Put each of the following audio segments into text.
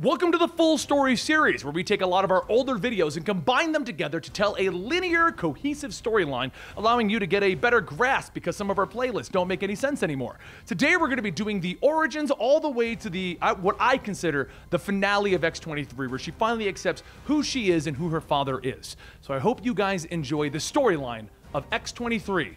Welcome to the Full Story series, where we take a lot of our older videos and combine them together to tell a linear, cohesive storyline, allowing you to get a better grasp because some of our playlists don't make any sense anymore. Today, we're going to be doing the origins all the way to the uh, what I consider the finale of X23, where she finally accepts who she is and who her father is. So I hope you guys enjoy the storyline of X23.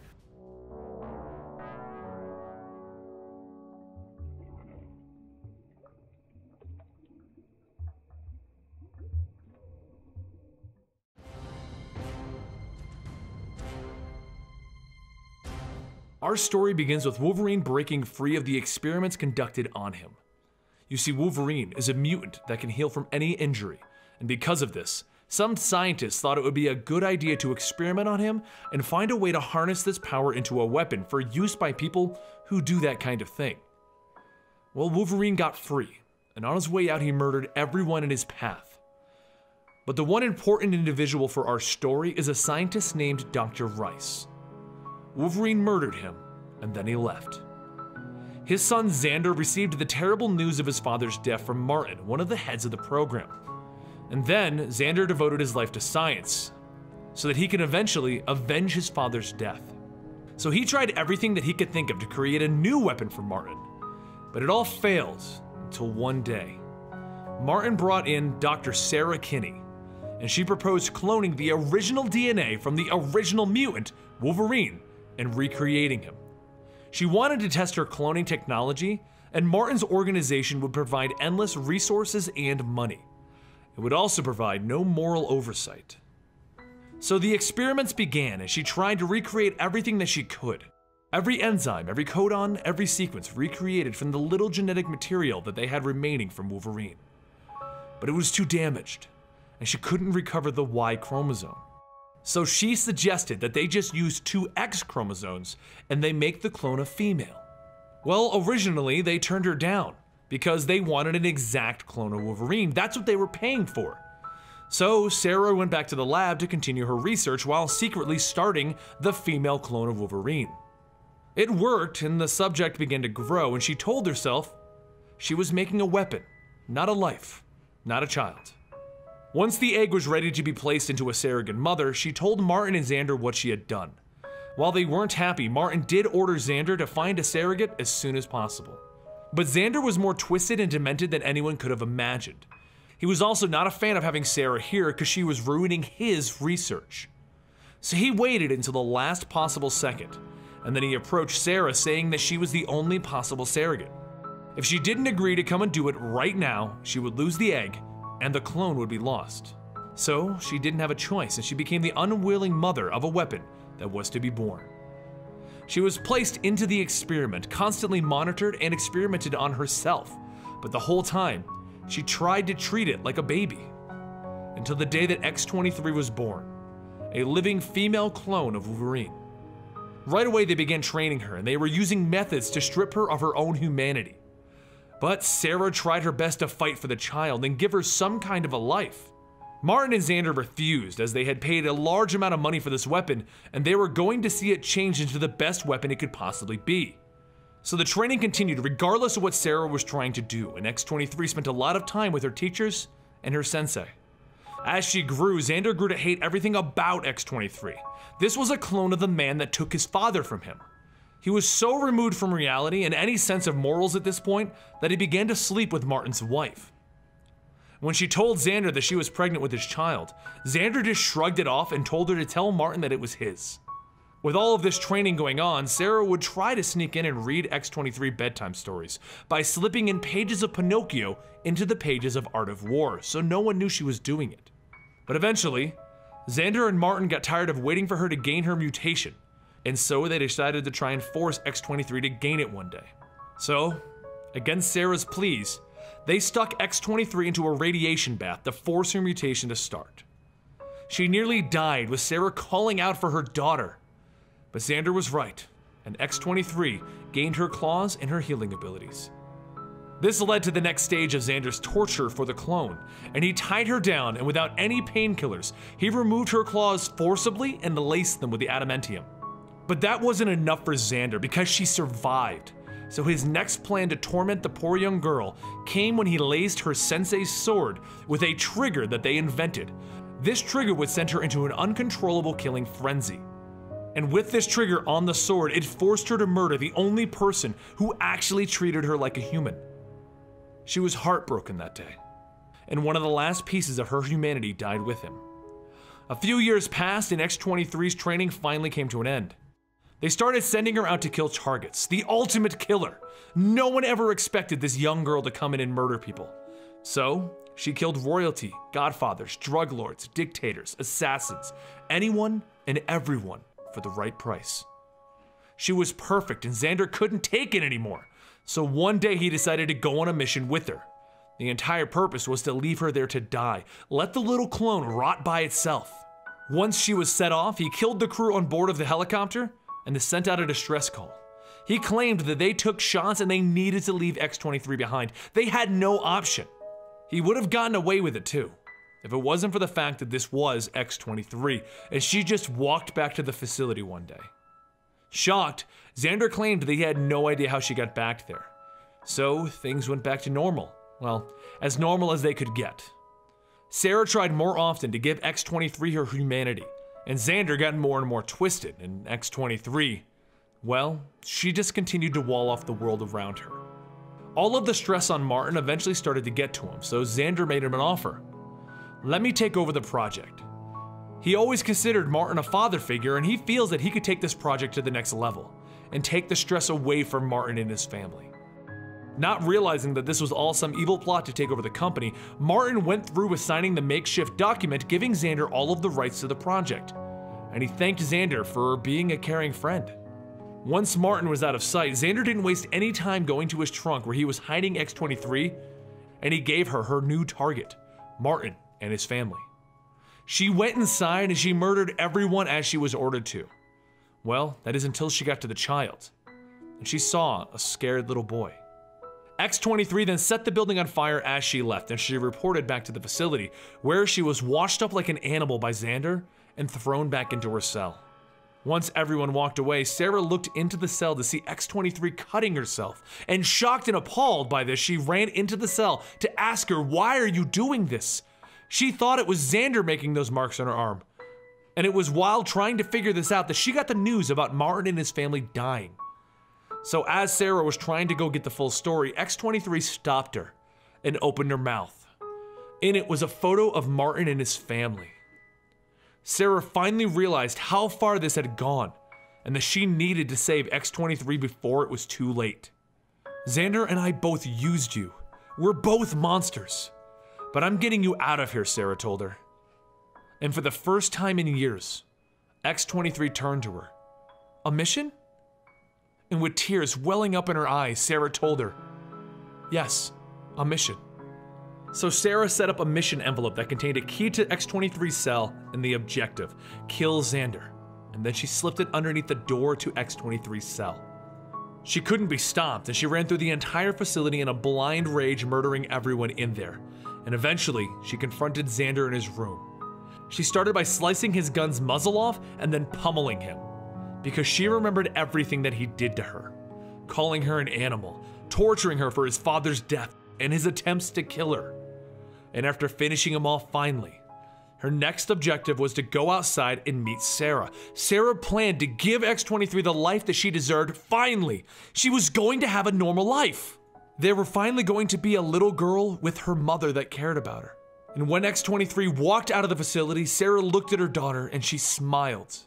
Our story begins with Wolverine breaking free of the experiments conducted on him. You see, Wolverine is a mutant that can heal from any injury, and because of this, some scientists thought it would be a good idea to experiment on him and find a way to harness this power into a weapon for use by people who do that kind of thing. Well, Wolverine got free, and on his way out, he murdered everyone in his path. But the one important individual for our story is a scientist named Dr. Rice. Wolverine murdered him, and then he left. His son Zander received the terrible news of his father's death from Martin, one of the heads of the program. And then Zander devoted his life to science, so that he can eventually avenge his father's death. So he tried everything that he could think of to create a new weapon for Martin, but it all failed until one day. Martin brought in Dr. Sarah Kinney, and she proposed cloning the original DNA from the original mutant, Wolverine, and recreating him. She wanted to test her cloning technology, and Martin's organization would provide endless resources and money. It would also provide no moral oversight. So the experiments began as she tried to recreate everything that she could. Every enzyme, every codon, every sequence recreated from the little genetic material that they had remaining from Wolverine. But it was too damaged, and she couldn't recover the Y chromosome. So she suggested that they just use two X chromosomes and they make the clone a female. Well, originally they turned her down because they wanted an exact clone of Wolverine. That's what they were paying for. So Sarah went back to the lab to continue her research while secretly starting the female clone of Wolverine. It worked, and the subject began to grow, and she told herself she was making a weapon, not a life, not a child. Once the egg was ready to be placed into a surrogate mother, she told Martin and Zander what she had done. While they weren't happy, Martin did order Zander to find a surrogate as soon as possible. But Zander was more twisted and demented than anyone could have imagined. He was also not a fan of having Sarah here because she was ruining his research. So he waited until the last possible second, and then he approached Sarah saying that she was the only possible surrogate. If she didn't agree to come and do it right now, she would lose the egg and the clone would be lost. So she didn't have a choice, and she became the unwilling mother of a weapon that was to be born. She was placed into the experiment, constantly monitored and experimented on herself, but the whole time, she tried to treat it like a baby. Until the day that X-23 was born, a living female clone of Wolverine. Right away, they began training her, and they were using methods to strip her of her own humanity. But Sarah tried her best to fight for the child and give her some kind of a life. Martin and Zander refused as they had paid a large amount of money for this weapon and they were going to see it change into the best weapon it could possibly be. So the training continued regardless of what Sarah was trying to do, and X-23 spent a lot of time with her teachers and her sensei. As she grew, Zander grew to hate everything about X-23. This was a clone of the man that took his father from him. He was so removed from reality and any sense of morals at this point that he began to sleep with Martin's wife. When she told Zander that she was pregnant with his child, Zander just shrugged it off and told her to tell Martin that it was his. With all of this training going on, Sarah would try to sneak in and read X-23 bedtime stories by slipping in pages of Pinocchio into the pages of Art of War, so no one knew she was doing it. But eventually, Zander and Martin got tired of waiting for her to gain her mutation and so they decided to try and force X-23 to gain it one day. So, against Sarah's pleas, they stuck X-23 into a radiation bath to force her mutation to start. She nearly died with Sarah calling out for her daughter. But Zander was right, and X-23 gained her claws and her healing abilities. This led to the next stage of Zander's torture for the clone, and he tied her down and without any painkillers, he removed her claws forcibly and laced them with the adamantium. But that wasn't enough for Zander because she survived. So his next plan to torment the poor young girl came when he laced her sensei's sword with a trigger that they invented. This trigger would send her into an uncontrollable killing frenzy. And with this trigger on the sword, it forced her to murder the only person who actually treated her like a human. She was heartbroken that day, and one of the last pieces of her humanity died with him. A few years passed, and X-23's training finally came to an end. They started sending her out to kill targets, the ultimate killer. No one ever expected this young girl to come in and murder people. So, she killed royalty, godfathers, drug lords, dictators, assassins, anyone and everyone for the right price. She was perfect, and Zander couldn't take it anymore. So one day he decided to go on a mission with her. The entire purpose was to leave her there to die, let the little clone rot by itself. Once she was set off, he killed the crew on board of the helicopter and sent out a distress call. He claimed that they took shots and they needed to leave X-23 behind. They had no option. He would have gotten away with it too, if it wasn't for the fact that this was X-23, and she just walked back to the facility one day. Shocked, Zander claimed that he had no idea how she got back there. So things went back to normal. Well, as normal as they could get. Sarah tried more often to give X-23 her humanity, and Zander got more and more twisted, in X-23, well, she just continued to wall off the world around her. All of the stress on Martin eventually started to get to him, so Zander made him an offer. Let me take over the project. He always considered Martin a father figure, and he feels that he could take this project to the next level and take the stress away from Martin and his family. Not realizing that this was all some evil plot to take over the company, Martin went through with signing the makeshift document giving Zander all of the rights to the project. And he thanked Zander for being a caring friend. Once Martin was out of sight, Zander didn't waste any time going to his trunk where he was hiding X-23, and he gave her her new target, Martin and his family. She went inside and she murdered everyone as she was ordered to. Well, that is until she got to the child, and she saw a scared little boy. X-23 then set the building on fire as she left, and she reported back to the facility, where she was washed up like an animal by Zander and thrown back into her cell. Once everyone walked away, Sarah looked into the cell to see X-23 cutting herself, and shocked and appalled by this, she ran into the cell to ask her, why are you doing this? She thought it was Zander making those marks on her arm. And it was while trying to figure this out that she got the news about Martin and his family dying. So as Sarah was trying to go get the full story, X23 stopped her and opened her mouth. In it was a photo of Martin and his family. Sarah finally realized how far this had gone and that she needed to save X23 before it was too late. Zander and I both used you. We're both monsters. But I'm getting you out of here, Sarah told her. And for the first time in years, X23 turned to her. A mission? And with tears welling up in her eyes, Sarah told her, Yes, a mission. So Sarah set up a mission envelope that contained a key to X23's cell and the objective kill Zander. And then she slipped it underneath the door to X23's cell. She couldn't be stopped, and she ran through the entire facility in a blind rage, murdering everyone in there. And eventually, she confronted Zander in his room. She started by slicing his gun's muzzle off and then pummeling him. Because she remembered everything that he did to her. Calling her an animal, torturing her for his father's death, and his attempts to kill her. And after finishing him off finally, her next objective was to go outside and meet Sarah. Sarah planned to give X23 the life that she deserved finally. She was going to have a normal life. There were finally going to be a little girl with her mother that cared about her. And when X23 walked out of the facility, Sarah looked at her daughter and she smiled.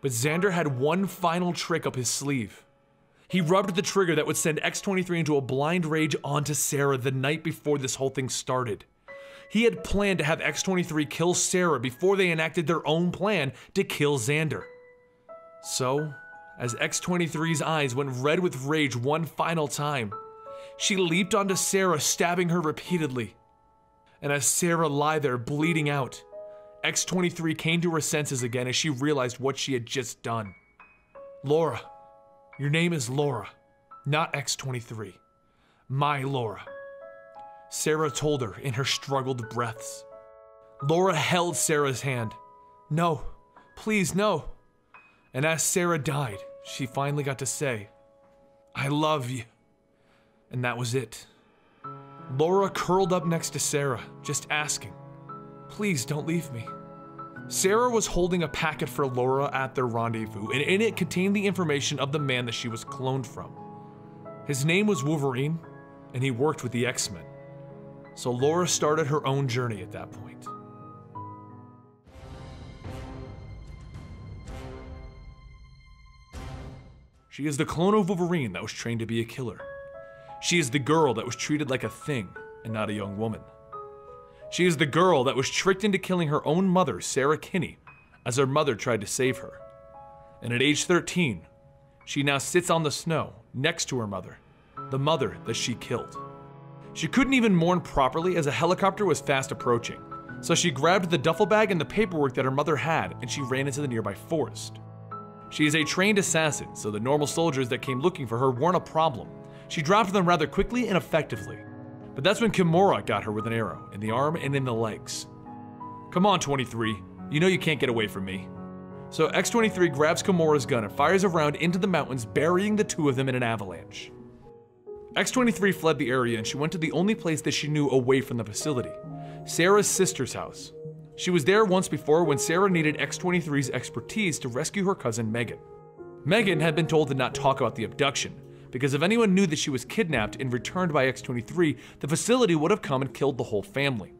But Zander had one final trick up his sleeve. He rubbed the trigger that would send X23 into a blind rage onto Sarah the night before this whole thing started. He had planned to have X23 kill Sarah before they enacted their own plan to kill Zander. So, as X23's eyes went red with rage one final time, she leaped onto Sarah, stabbing her repeatedly and as Sarah lay there bleeding out, X23 came to her senses again as she realized what she had just done. Laura, your name is Laura, not X23. My Laura. Sarah told her in her struggled breaths. Laura held Sarah's hand. No, please, no. And as Sarah died, she finally got to say, I love you. And that was it. Laura curled up next to Sarah, just asking, Please don't leave me. Sarah was holding a packet for Laura at their rendezvous, and in it contained the information of the man that she was cloned from. His name was Wolverine, and he worked with the X Men. So Laura started her own journey at that point. She is the clone of Wolverine that was trained to be a killer. She is the girl that was treated like a thing and not a young woman. She is the girl that was tricked into killing her own mother, Sarah Kinney, as her mother tried to save her. And at age 13, she now sits on the snow next to her mother, the mother that she killed. She couldn't even mourn properly as a helicopter was fast approaching, so she grabbed the duffel bag and the paperwork that her mother had and she ran into the nearby forest. She is a trained assassin, so the normal soldiers that came looking for her weren't a problem. She dropped them rather quickly and effectively. But that's when Kimura got her with an arrow, in the arm and in the legs. Come on, 23. You know you can't get away from me. So X-23 grabs Kimura's gun and fires a round into the mountains, burying the two of them in an avalanche. X-23 fled the area and she went to the only place that she knew away from the facility, Sarah's sister's house. She was there once before when Sarah needed X-23's expertise to rescue her cousin Megan. Megan had been told to not talk about the abduction, because if anyone knew that she was kidnapped and returned by X-23, the facility would have come and killed the whole family.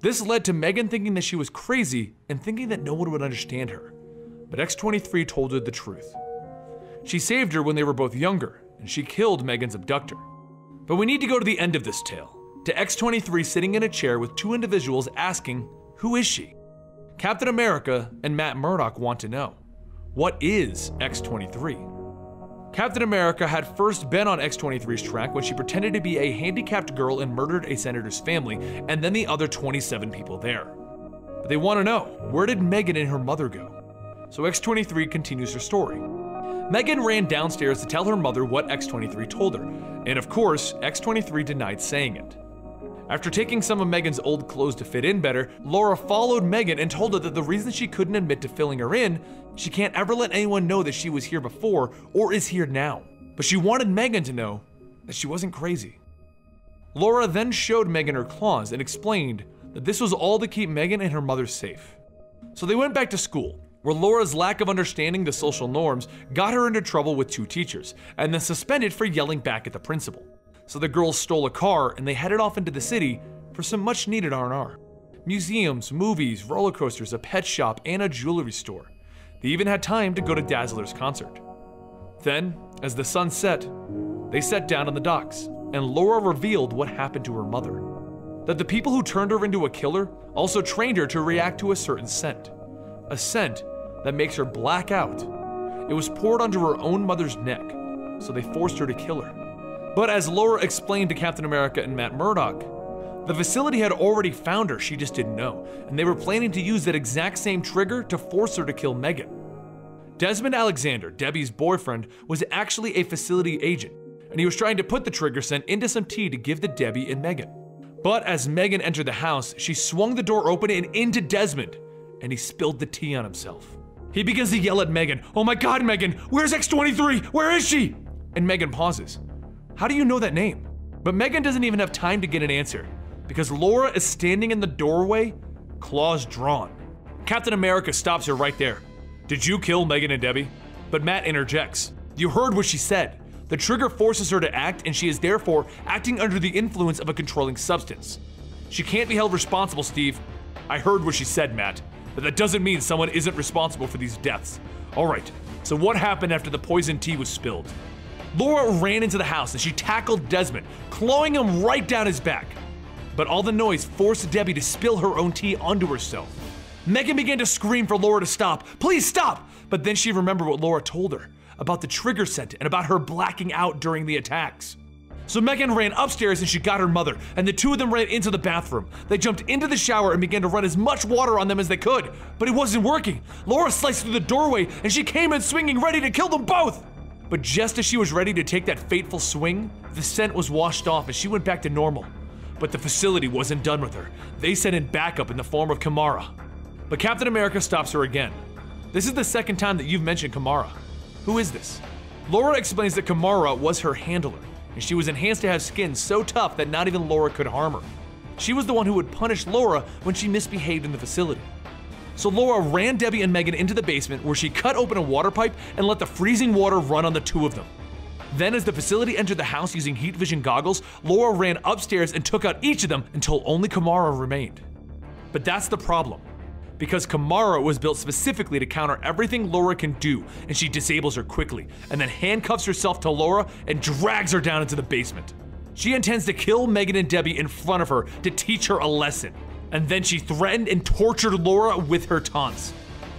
This led to Megan thinking that she was crazy and thinking that no one would understand her. But X-23 told her the truth. She saved her when they were both younger, and she killed Megan's abductor. But we need to go to the end of this tale, to X-23 sitting in a chair with two individuals asking, who is she? Captain America and Matt Murdock want to know what is X23? Captain America had first been on X23's track when she pretended to be a handicapped girl and murdered a senator's family, and then the other 27 people there. But they want to know where did Megan and her mother go? So X23 continues her story. Megan ran downstairs to tell her mother what X23 told her, and of course, X23 denied saying it. After taking some of Megan's old clothes to fit in better, Laura followed Megan and told her that the reason she couldn't admit to filling her in, she can't ever let anyone know that she was here before or is here now. But she wanted Megan to know that she wasn't crazy. Laura then showed Megan her claws and explained that this was all to keep Megan and her mother safe. So they went back to school, where Laura's lack of understanding the social norms got her into trouble with two teachers, and then suspended for yelling back at the principal so the girls stole a car and they headed off into the city for some much needed R&R. Museums, movies, roller coasters, a pet shop, and a jewelry store. They even had time to go to Dazzler's concert. Then, as the sun set, they sat down on the docks, and Laura revealed what happened to her mother. That the people who turned her into a killer also trained her to react to a certain scent. A scent that makes her black out. It was poured onto her own mother's neck, so they forced her to kill her. But as Laura explained to Captain America and Matt Murdock, the facility had already found her, she just didn't know, and they were planning to use that exact same trigger to force her to kill Megan. Desmond Alexander, Debbie's boyfriend, was actually a facility agent, and he was trying to put the trigger scent into some tea to give to Debbie and Megan. But as Megan entered the house, she swung the door open and into Desmond, and he spilled the tea on himself. He begins to yell at Megan, Oh my god, Megan, where's X23? Where is she? And Megan pauses. How do you know that name? But Megan doesn't even have time to get an answer because Laura is standing in the doorway, claws drawn. Captain America stops her right there. Did you kill Megan and Debbie? But Matt interjects. You heard what she said. The trigger forces her to act, and she is therefore acting under the influence of a controlling substance. She can't be held responsible, Steve. I heard what she said, Matt, but that doesn't mean someone isn't responsible for these deaths. Alright, so what happened after the poison tea was spilled? Laura ran into the house and she tackled Desmond, clawing him right down his back. But all the noise forced Debbie to spill her own tea onto herself. Megan began to scream for Laura to stop. Please stop! But then she remembered what Laura told her about the trigger scent and about her blacking out during the attacks. So Megan ran upstairs and she got her mother, and the two of them ran into the bathroom. They jumped into the shower and began to run as much water on them as they could, but it wasn't working. Laura sliced through the doorway and she came in swinging, ready to kill them both. But just as she was ready to take that fateful swing, the scent was washed off and she went back to normal. But the facility wasn't done with her. They sent in backup in the form of Kimura. But Captain America stops her again. This is the second time that you've mentioned Kimura. Who is this? Laura explains that Kimura was her handler, and she was enhanced to have skin so tough that not even Laura could harm her. She was the one who would punish Laura when she misbehaved in the facility. So Laura ran Debbie and Megan into the basement where she cut open a water pipe and let the freezing water run on the two of them. Then, as the facility entered the house using heat vision goggles, Laura ran upstairs and took out each of them until only Kimura remained. But that's the problem. Because Kimura was built specifically to counter everything Laura can do, and she disables her quickly, and then handcuffs herself to Laura and drags her down into the basement. She intends to kill Megan and Debbie in front of her to teach her a lesson. And then she threatened and tortured Laura with her taunts.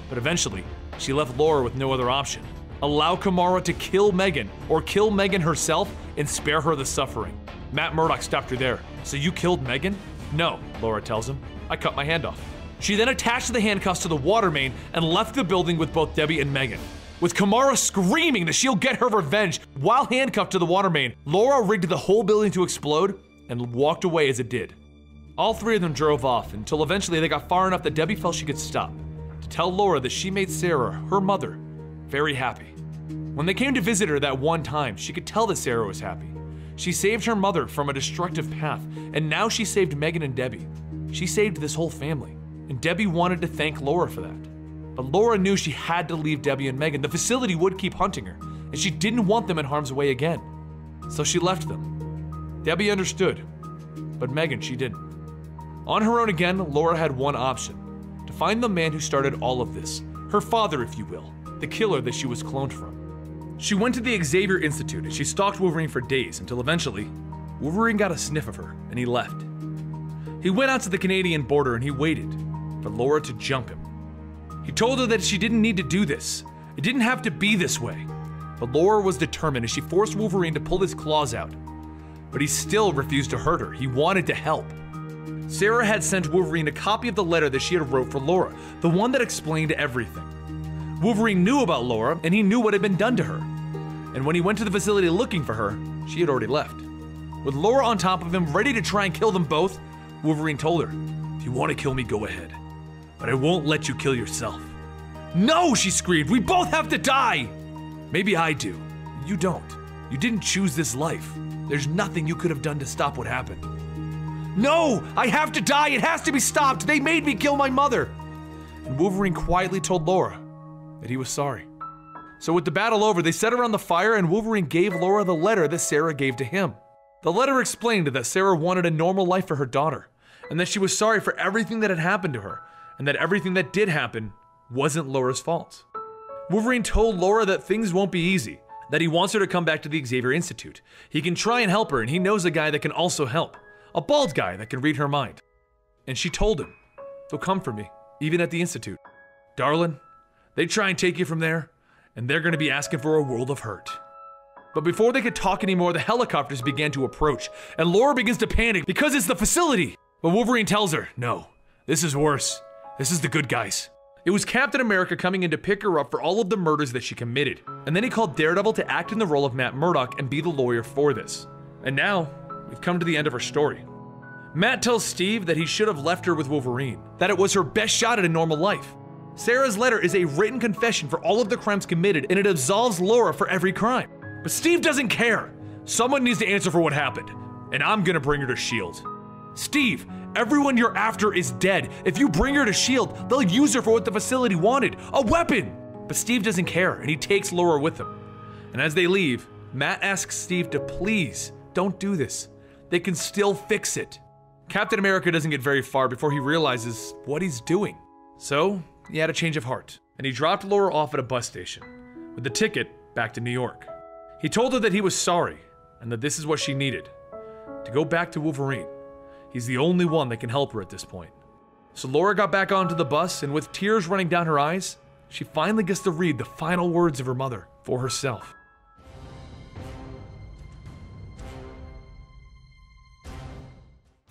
But eventually, she left Laura with no other option. Allow Kimura to kill Megan, or kill Megan herself and spare her the suffering. Matt Murdock stopped her there. So you killed Megan? No, Laura tells him. I cut my hand off. She then attached the handcuffs to the water main and left the building with both Debbie and Megan. With Kimura screaming that she'll get her revenge while handcuffed to the water main, Laura rigged the whole building to explode and walked away as it did. All three of them drove off until eventually they got far enough that Debbie felt she could stop to tell Laura that she made Sarah, her mother, very happy. When they came to visit her that one time, she could tell that Sarah was happy. She saved her mother from a destructive path, and now she saved Megan and Debbie. She saved this whole family, and Debbie wanted to thank Laura for that. But Laura knew she had to leave Debbie and Megan. The facility would keep hunting her, and she didn't want them in harm's way again. So she left them. Debbie understood, but Megan, she didn't. On her own again, Laura had one option to find the man who started all of this, her father, if you will, the killer that she was cloned from. She went to the Xavier Institute and she stalked Wolverine for days until eventually, Wolverine got a sniff of her and he left. He went out to the Canadian border and he waited for Laura to jump him. He told her that she didn't need to do this, it didn't have to be this way. But Laura was determined as she forced Wolverine to pull his claws out. But he still refused to hurt her, he wanted to help. Sarah had sent Wolverine a copy of the letter that she had wrote for Laura, the one that explained everything. Wolverine knew about Laura, and he knew what had been done to her. And when he went to the facility looking for her, she had already left. With Laura on top of him, ready to try and kill them both, Wolverine told her, If you want to kill me, go ahead. But I won't let you kill yourself. No, she screamed, we both have to die! Maybe I do. You don't. You didn't choose this life. There's nothing you could have done to stop what happened. No! I have to die! It has to be stopped! They made me kill my mother! And Wolverine quietly told Laura that he was sorry. So, with the battle over, they sat around the fire and Wolverine gave Laura the letter that Sarah gave to him. The letter explained that Sarah wanted a normal life for her daughter, and that she was sorry for everything that had happened to her, and that everything that did happen wasn't Laura's fault. Wolverine told Laura that things won't be easy, that he wants her to come back to the Xavier Institute. He can try and help her, and he knows a guy that can also help a bald guy that can read her mind. And she told him, They'll come for me, even at the Institute. Darling, they try and take you from there, and they're gonna be asking for a world of hurt. But before they could talk anymore, the helicopters began to approach, and Laura begins to panic because it's the facility. But Wolverine tells her, No, this is worse. This is the good guys. It was Captain America coming in to pick her up for all of the murders that she committed. And then he called Daredevil to act in the role of Matt Murdock and be the lawyer for this. And now, we've come to the end of our story. Matt tells Steve that he should have left her with Wolverine, that it was her best shot at a normal life. Sarah's letter is a written confession for all of the crimes committed, and it absolves Laura for every crime. But Steve doesn't care. Someone needs to answer for what happened, and I'm gonna bring her to S.H.I.E.L.D. Steve, everyone you're after is dead. If you bring her to S.H.I.E.L.D., they'll use her for what the facility wanted a weapon! But Steve doesn't care, and he takes Laura with him. And as they leave, Matt asks Steve to please don't do this. They can still fix it. Captain America doesn't get very far before he realizes what he's doing. So, he had a change of heart, and he dropped Laura off at a bus station with the ticket back to New York. He told her that he was sorry and that this is what she needed to go back to Wolverine. He's the only one that can help her at this point. So Laura got back onto the bus, and with tears running down her eyes, she finally gets to read the final words of her mother for herself.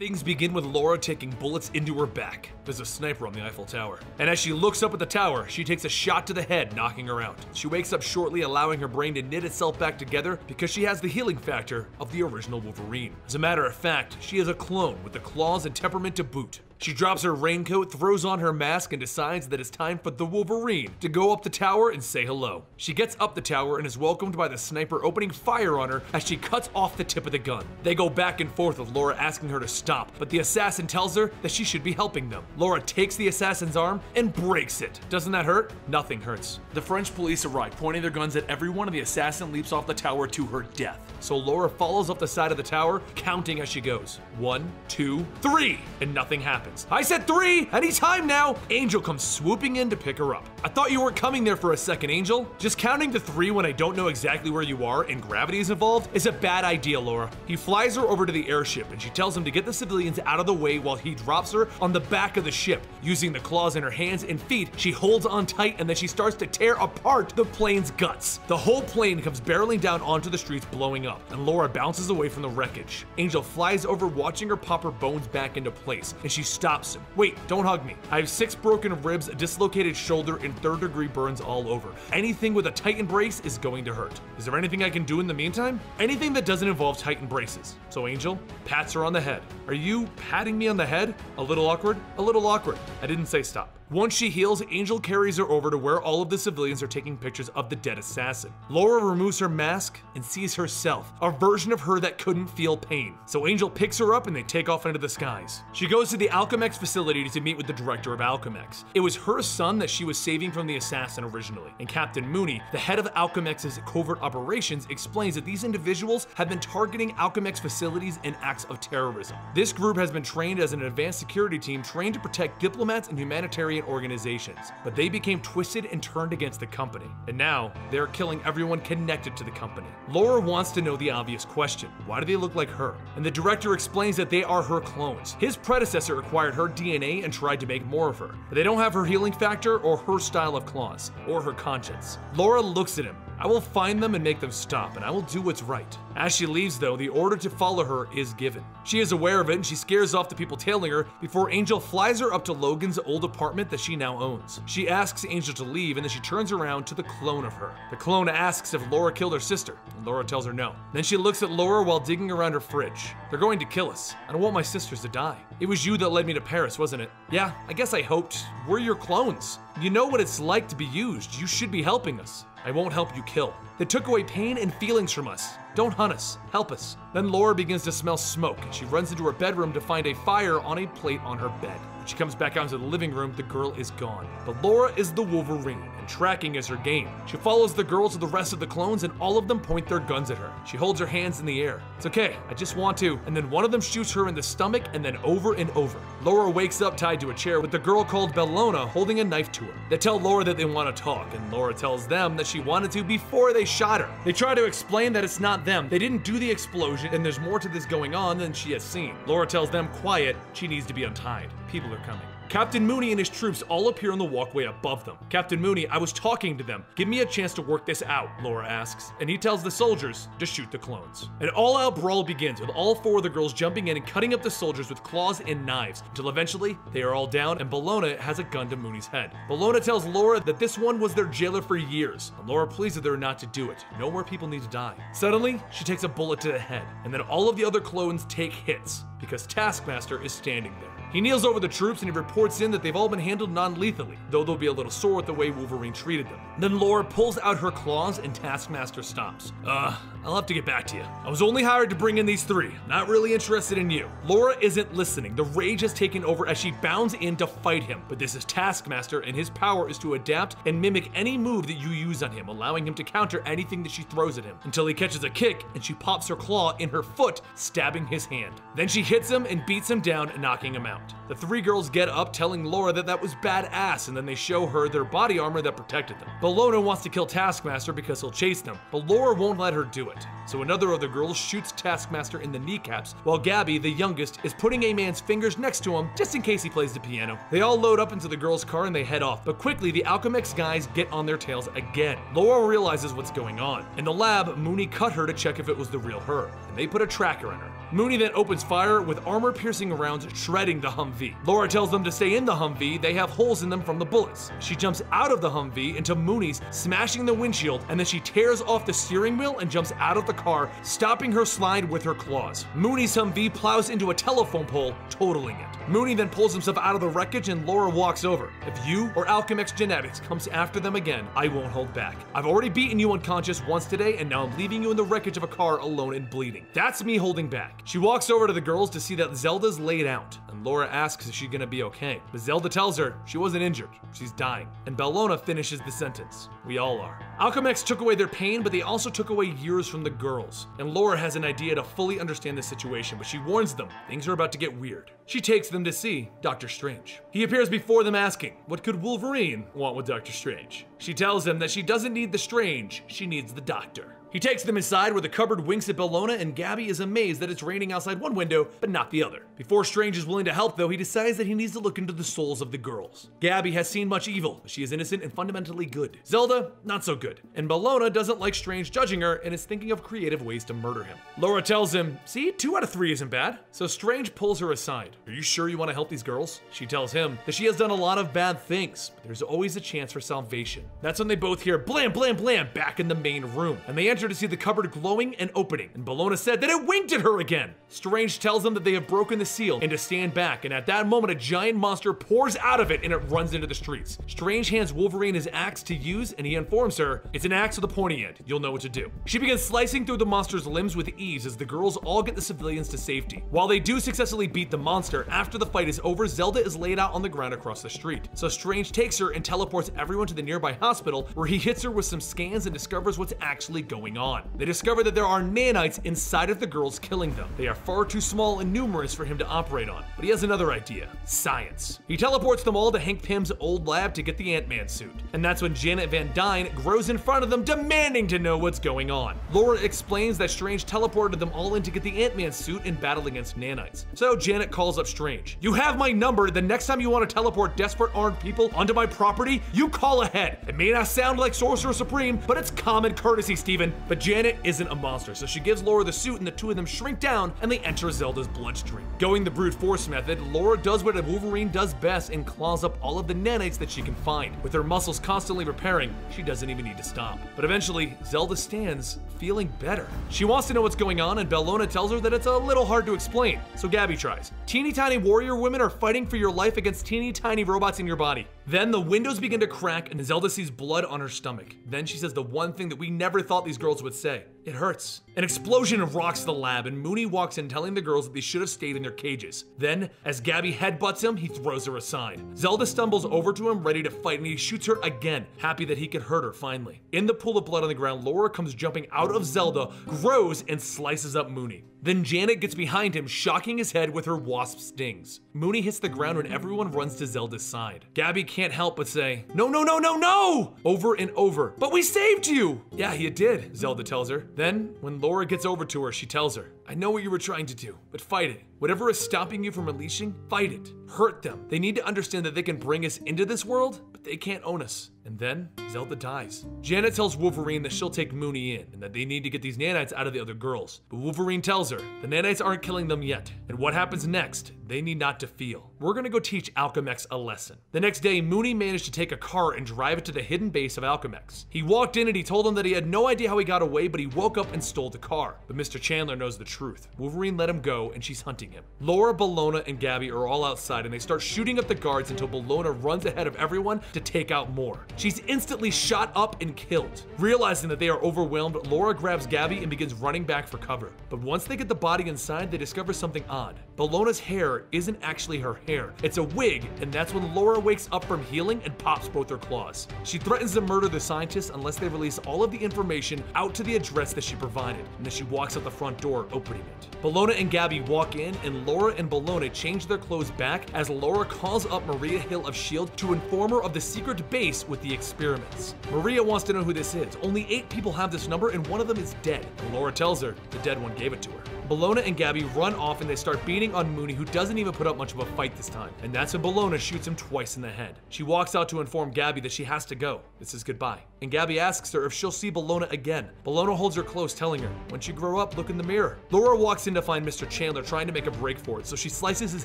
Things begin with Laura taking bullets into her back. There's a sniper on the Eiffel Tower. And as she looks up at the tower, she takes a shot to the head, knocking her out. She wakes up shortly, allowing her brain to knit itself back together because she has the healing factor of the original Wolverine. As a matter of fact, she is a clone with the claws and temperament to boot. She drops her raincoat, throws on her mask, and decides that it's time for the Wolverine to go up the tower and say hello. She gets up the tower and is welcomed by the sniper opening fire on her as she cuts off the tip of the gun. They go back and forth with Laura asking her to stop, but the assassin tells her that she should be helping them. Laura takes the assassin's arm and breaks it. Doesn't that hurt? Nothing hurts. The French police arrive, pointing their guns at everyone, and the assassin leaps off the tower to her death. So Laura follows up the side of the tower, counting as she goes. One, two, three, and nothing happens I said three! Anytime now! Angel comes swooping in to pick her up. I thought you weren't coming there for a second, Angel. Just counting to three when I don't know exactly where you are and gravity is involved is a bad idea, Laura. He flies her over to the airship and she tells him to get the civilians out of the way while he drops her on the back of the ship. Using the claws in her hands and feet, she holds on tight and then she starts to tear apart the plane's guts. The whole plane comes barreling down onto the streets, blowing up, and Laura bounces away from the wreckage. Angel flies over, watching her pop her bones back into place, and she stops him. Wait, don't hug me. I have six broken ribs, a dislocated shoulder, and third degree burns all over. Anything with a Titan brace is going to hurt. Is there anything I can do in the meantime? Anything that doesn't involve Titan braces. So Angel pats her on the head. Are you patting me on the head? A little awkward? A little awkward. I didn't say stop. Once she heals, Angel carries her over to where all of the civilians are taking pictures of the dead assassin. Laura removes her mask and sees herself, a version of her that couldn't feel pain. So Angel picks her up and they take off into the skies. She goes to the Alchemax facility to meet with the director of Alchemax. It was her son that she was saving from the assassin originally, and Captain Mooney, the head of Alchemax's covert operations, explains that these individuals have been targeting Alchemax facilities in acts of terrorism. This group has been trained as an advanced security team trained to protect diplomats and humanitarian organizations, but they became twisted and turned against the company. And now, they're killing everyone connected to the company. Laura wants to know the obvious question why do they look like her? And the director explains that they are her clones. His predecessor acquired her DNA and tried to make more of her, but they don't have her healing factor or her style of claws, or her conscience. Laura looks at him I will find them and make them stop, and I will do what's right. As she leaves, though, the order to follow her is given. She is aware of it and she scares off the people tailing her before Angel flies her up to Logan's old apartment that she now owns. She asks Angel to leave and then she turns around to the clone of her. The clone asks if Laura killed her sister, and Laura tells her no. Then she looks at Laura while digging around her fridge. They're going to kill us. I don't want my sisters to die. It was you that led me to Paris, wasn't it? Yeah, I guess I hoped. We're your clones. You know what it's like to be used. You should be helping us. I won't help you kill. They took away pain and feelings from us. Don't hunt us, help us. Then Laura begins to smell smoke and she runs into her bedroom to find a fire on a plate on her bed. When she comes back out into the living room, the girl is gone. But Laura is the Wolverine, and tracking is her game. She follows the girl to the rest of the clones, and all of them point their guns at her. She holds her hands in the air. It's okay, I just want to. And then one of them shoots her in the stomach, and then over and over. Laura wakes up tied to a chair with the girl called Bellona holding a knife to her. They tell Laura that they want to talk, and Laura tells them that she wanted to before they shot her. They try to explain that it's not them. They didn't do the explosion, and there's more to this going on than she has seen. Laura tells them quiet, she needs to be untied. People are coming. Captain Mooney and his troops all appear on the walkway above them. Captain Mooney, I was talking to them. Give me a chance to work this out, Laura asks, and he tells the soldiers to shoot the clones. An all-out brawl begins with all four of the girls jumping in and cutting up the soldiers with claws and knives, until eventually they are all down and Bellona has a gun to Mooney's head. Bellona tells Laura that this one was their jailer for years, and Laura pleads with her not to do it. No more people need to die. Suddenly, she takes a bullet to the head, and then all of the other clones take hits, because Taskmaster is standing there. He kneels over the troops and he reports in that they've all been handled non-lethally, though they'll be a little sore with the way Wolverine treated them. Then Laura pulls out her claws and Taskmaster stops. Uh, I'll have to get back to you. I was only hired to bring in these three, not really interested in you. Laura isn't listening. The rage has taken over as she bounds in to fight him, but this is Taskmaster and his power is to adapt and mimic any move that you use on him, allowing him to counter anything that she throws at him, until he catches a kick and she pops her claw in her foot, stabbing his hand. Then she hits him and beats him down, knocking him out. The three girls get up telling Laura that that was badass and then they show her their body armor that protected them. Bellona wants to kill Taskmaster because he'll chase them, but Laura won't let her do it. So another of the girls shoots Taskmaster in the kneecaps, while Gabby, the youngest, is putting a man's fingers next to him just in case he plays the piano. They all load up into the girl's car and they head off, but quickly the Alchemax guys get on their tails again. Laura realizes what's going on. In the lab, Mooney cut her to check if it was the real her, and they put a tracker in her. Mooney then opens fire with armor-piercing rounds shredding the Humvee. Laura tells them to stay in the Humvee, they have holes in them from the bullets. She jumps out of the Humvee into Mooney's, smashing the windshield, and then she tears off the steering wheel and jumps out of the car, stopping her slide with her claws. Mooney's Humvee plows into a telephone pole, totaling it. Mooney then pulls himself out of the wreckage and Laura walks over. If you or Alchemax Genetics comes after them again, I won't hold back. I've already beaten you unconscious once today, and now I'm leaving you in the wreckage of a car alone and bleeding. That's me holding back. She walks over to the girls to see that Zelda's laid out, and Laura asks if she's gonna be okay. But Zelda tells her she wasn't injured, she's dying. And Bellona finishes the sentence. We all are. Alchemax took away their pain, but they also took away years from the girls. And Laura has an idea to fully understand the situation, but she warns them things are about to get weird. She takes them to see Doctor Strange. He appears before them asking, What could Wolverine want with Doctor Strange? She tells him that she doesn't need the Strange, she needs the Doctor. He takes them inside where the cupboard winks at Bellona and Gabby is amazed that it's raining outside one window, but not the other. Before Strange is willing to help though, he decides that he needs to look into the souls of the girls. Gabby has seen much evil, but she is innocent and fundamentally good. Zelda, not so good. And Bellona doesn't like Strange judging her and is thinking of creative ways to murder him. Laura tells him, see, two out of three isn't bad. So Strange pulls her aside. Are you sure you want to help these girls? She tells him that she has done a lot of bad things, but there's always a chance for salvation. That's when they both hear blam, blam, blam back in the main room. And they enter to see the cupboard glowing and opening. And Bellona said that it winked at her again. Strange tells them that they have broken the seal and to stand back. And at that moment, a giant monster pours out of it and it runs into the streets. Strange hands Wolverine his axe to use and he informs her, it's an axe with a pointy end. You'll know what to do. She begins slicing through the monster's limbs with ease as the girls all get the civilians to safety. While they do successfully beat the monster, after the fight is over, Zelda is laid out on the ground across the street. So Strange takes her and teleports everyone to the nearby hospital where he hits her with some scans and discovers what's actually going on. They discover that there are nanites inside of the girls killing them. They are far too small and numerous for him to operate on, but he has another idea, science. He teleports them all to Hank Pym's old lab to get the Ant-Man suit. And that's when Janet Van Dyne grows in front of them demanding to know what's going on. Laura explains that Strange teleported them all in to get the Ant-Man suit and battle against nanites. So Janet calls up Strange. You have my number, the next time you want to teleport desperate armed people onto my property, you call ahead. It may not sound like Sorcerer Supreme, but it's common courtesy, Steven. But Janet isn't a monster, so she gives Laura the suit and the two of them shrink down and they enter Zelda's bloodstream. Going the brute force method, Laura does what a Wolverine does best and claws up all of the nanites that she can find. With her muscles constantly repairing, she doesn't even need to stop. But eventually, Zelda stands feeling better. She wants to know what's going on and Bellona tells her that it's a little hard to explain, so Gabby tries. Teeny tiny warrior women are fighting for your life against teeny tiny robots in your body. Then the windows begin to crack and Zelda sees blood on her stomach. Then she says the one thing that we never thought these girls would say. It hurts. An explosion rocks the lab and Mooney walks in telling the girls that they should have stayed in their cages. Then, as Gabby headbutts him, he throws her aside. Zelda stumbles over to him ready to fight and he shoots her again, happy that he could hurt her finally. In the pool of blood on the ground, Laura comes jumping out of Zelda, grows, and slices up Mooney. Then Janet gets behind him, shocking his head with her wasp stings. Mooney hits the ground when everyone runs to Zelda's side. Gabby can't help but say, No, no, no, no, no! Over and over. But we saved you! Yeah, you did, Zelda tells her. Then, when Laura gets over to her, she tells her, I know what you were trying to do, but fight it. Whatever is stopping you from releasing, fight it. Hurt them. They need to understand that they can bring us into this world, but they can't own us. And then Zelda dies. Janet tells Wolverine that she'll take Mooney in and that they need to get these nanites out of the other girls. But Wolverine tells her the nanites aren't killing them yet. And what happens next, they need not to feel. We're gonna go teach Alchemax a lesson. The next day, Mooney managed to take a car and drive it to the hidden base of Alchemax. He walked in and he told them that he had no idea how he got away, but he woke up and stole the car. But Mr. Chandler knows the truth. Wolverine let him go and she's hunting him. Laura, Bellona, and Gabby are all outside and they start shooting at the guards until Bellona runs ahead of everyone to take out more. She's instantly shot up and killed. Realizing that they are overwhelmed, Laura grabs Gabby and begins running back for cover. But once they get the body inside, they discover something odd. Bellona's hair isn't actually her hair, it's a wig, and that's when Laura wakes up from healing and pops both her claws. She threatens to murder the scientists unless they release all of the information out to the address that she provided, and then she walks out the front door, opening it. Bellona and Gabby walk in, and Laura and Bellona change their clothes back as Laura calls up Maria Hill of S.H.I.E.L.D. to inform her of the secret base with the experiments. Maria wants to know who this is. Only eight people have this number, and one of them is dead. And Laura tells her the dead one gave it to her. Bellona and Gabby run off and they start beating on Mooney, who doesn't even put up much of a fight this time. And that's when Bellona shoots him twice in the head. She walks out to inform Gabby that she has to go. This is goodbye. And Gabby asks her if she'll see Bellona again. Bellona holds her close, telling her, Once you grow up, look in the mirror. Laura walks in to find Mr. Chandler trying to make a break for it, so she slices his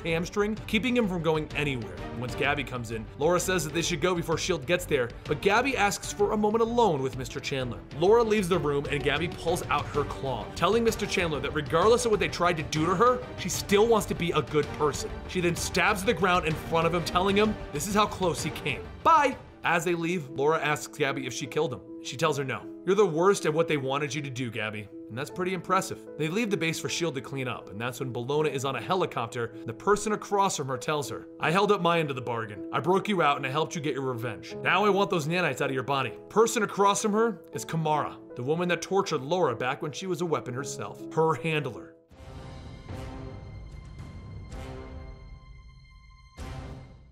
hamstring, keeping him from going anywhere. Once Gabby comes in, Laura says that they should go before S.H.I.E.L.D. gets there, but Gabby asks for a moment alone with Mr. Chandler. Laura leaves the room and Gabby pulls out her claw, telling Mr. Chandler that regardless of what they tried to do to her, she still wants to be a good person. She then stabs the ground in front of him, telling him this is how close he came. Bye! As they leave, Laura asks Gabby if she killed him. She tells her no. You're the worst at what they wanted you to do, Gabby. And that's pretty impressive. They leave the base for S.H.I.E.L.D. to clean up, and that's when Bellona is on a helicopter. The person across from her tells her, I held up my end of the bargain. I broke you out and I helped you get your revenge. Now I want those nanites out of your body. Person across from her is Kimura, the woman that tortured Laura back when she was a weapon herself. Her handler.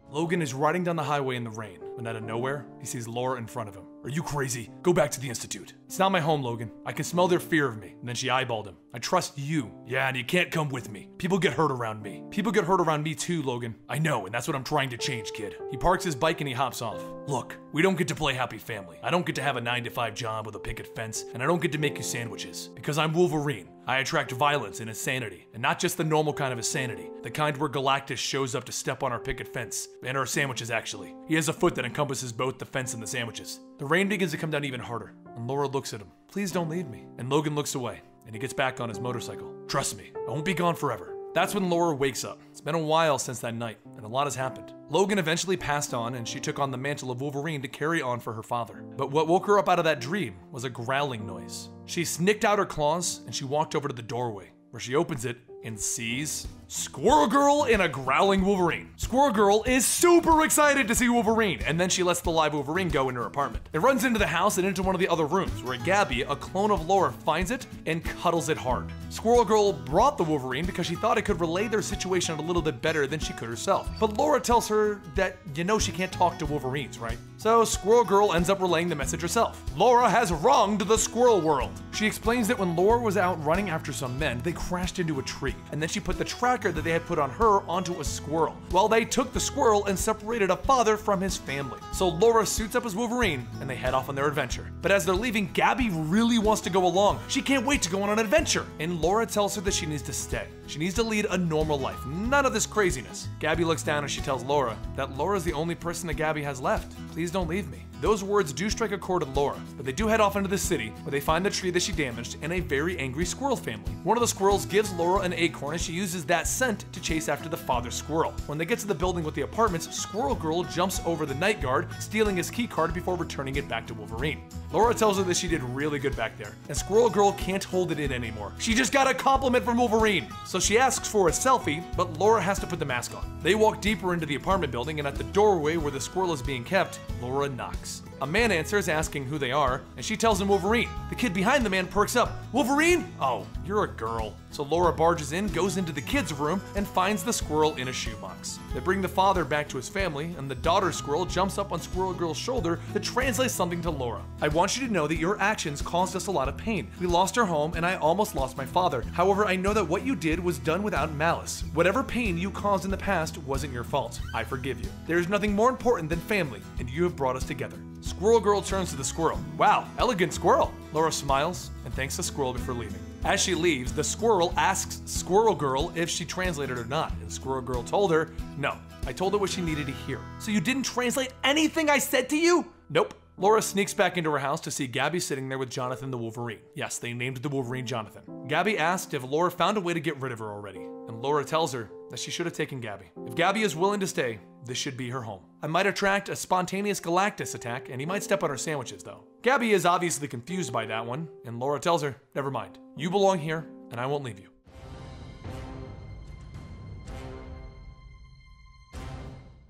Logan is riding down the highway in the rain, when out of nowhere, he sees Laura in front of him. Are you crazy? Go back to the Institute. It's not my home, Logan. I can smell their fear of me. And then she eyeballed him. I trust you. Yeah, and you can't come with me. People get hurt around me. People get hurt around me too, Logan. I know, and that's what I'm trying to change, kid. He parks his bike and he hops off. Look, we don't get to play happy family. I don't get to have a 9 to 5 job with a picket fence, and I don't get to make you sandwiches. Because I'm Wolverine. I attract violence and insanity, and not just the normal kind of insanity, the kind where Galactus shows up to step on our picket fence, and our sandwiches actually. He has a foot that encompasses both the fence and the sandwiches. The rain begins to come down even harder, and Laura looks at him. Please don't leave me. And Logan looks away, and he gets back on his motorcycle. Trust me, I won't be gone forever. That's when Laura wakes up. It's been a while since that night, and a lot has happened. Logan eventually passed on, and she took on the mantle of Wolverine to carry on for her father. But what woke her up out of that dream was a growling noise. She snicked out her claws, and she walked over to the doorway, where she opens it and sees Squirrel Girl and a growling Wolverine. Squirrel Girl is super excited to see Wolverine, and then she lets the live Wolverine go in her apartment. It runs into the house and into one of the other rooms, where Gabby, a clone of Laura, finds it and cuddles it hard. Squirrel Girl brought the Wolverine because she thought it could relay their situation a little bit better than she could herself. But Laura tells her that you know she can't talk to Wolverines, right? So Squirrel Girl ends up relaying the message herself. Laura has wronged the squirrel world. She explains that when Laura was out running after some men, they crashed into a tree, and then she put the tracker that they had put on her onto a squirrel. Well, they took the squirrel and separated a father from his family. So Laura suits up as Wolverine, and they head off on their adventure. But as they're leaving, Gabby really wants to go along. She can't wait to go on an adventure. And Laura tells her that she needs to stay. She needs to lead a normal life, none of this craziness. Gabby looks down and she tells Laura that Laura's the only person that Gabby has left. Please don't leave me. Those words do strike a chord with Laura, but they do head off into the city where they find the tree that she damaged and a very angry squirrel family. One of the squirrels gives Laura an acorn and she uses that scent to chase after the father squirrel. When they get to the building with the apartments, Squirrel Girl jumps over the night guard, stealing his key card before returning it back to Wolverine. Laura tells her that she did really good back there, and Squirrel Girl can't hold it in anymore. She just got a compliment from Wolverine! So she asks for a selfie, but Laura has to put the mask on. They walk deeper into the apartment building, and at the doorway where the squirrel is being kept, Laura knocks. A man answers, asking who they are, and she tells him Wolverine. The kid behind the man perks up. Wolverine? Oh, you're a girl. So Laura barges in, goes into the kid's room, and finds the squirrel in a shoebox. They bring the father back to his family, and the daughter squirrel jumps up on Squirrel Girl's shoulder to translate something to Laura. I want you to know that your actions caused us a lot of pain. We lost our home, and I almost lost my father. However, I know that what you did was done without malice. Whatever pain you caused in the past wasn't your fault. I forgive you. There is nothing more important than family, and you have brought us together. Squirrel Girl turns to the squirrel. Wow, elegant squirrel. Laura smiles and thanks the squirrel before leaving. As she leaves, the squirrel asks Squirrel Girl if she translated or not, and Squirrel Girl told her, No, I told her what she needed to hear. So you didn't translate anything I said to you? Nope. Laura sneaks back into her house to see Gabby sitting there with Jonathan the Wolverine. Yes, they named the Wolverine Jonathan. Gabby asked if Laura found a way to get rid of her already, and Laura tells her that she should have taken Gabby. If Gabby is willing to stay, this should be her home. I might attract a spontaneous Galactus attack, and he might step on her sandwiches though. Gabby is obviously confused by that one, and Laura tells her, never mind. You belong here, and I won't leave you.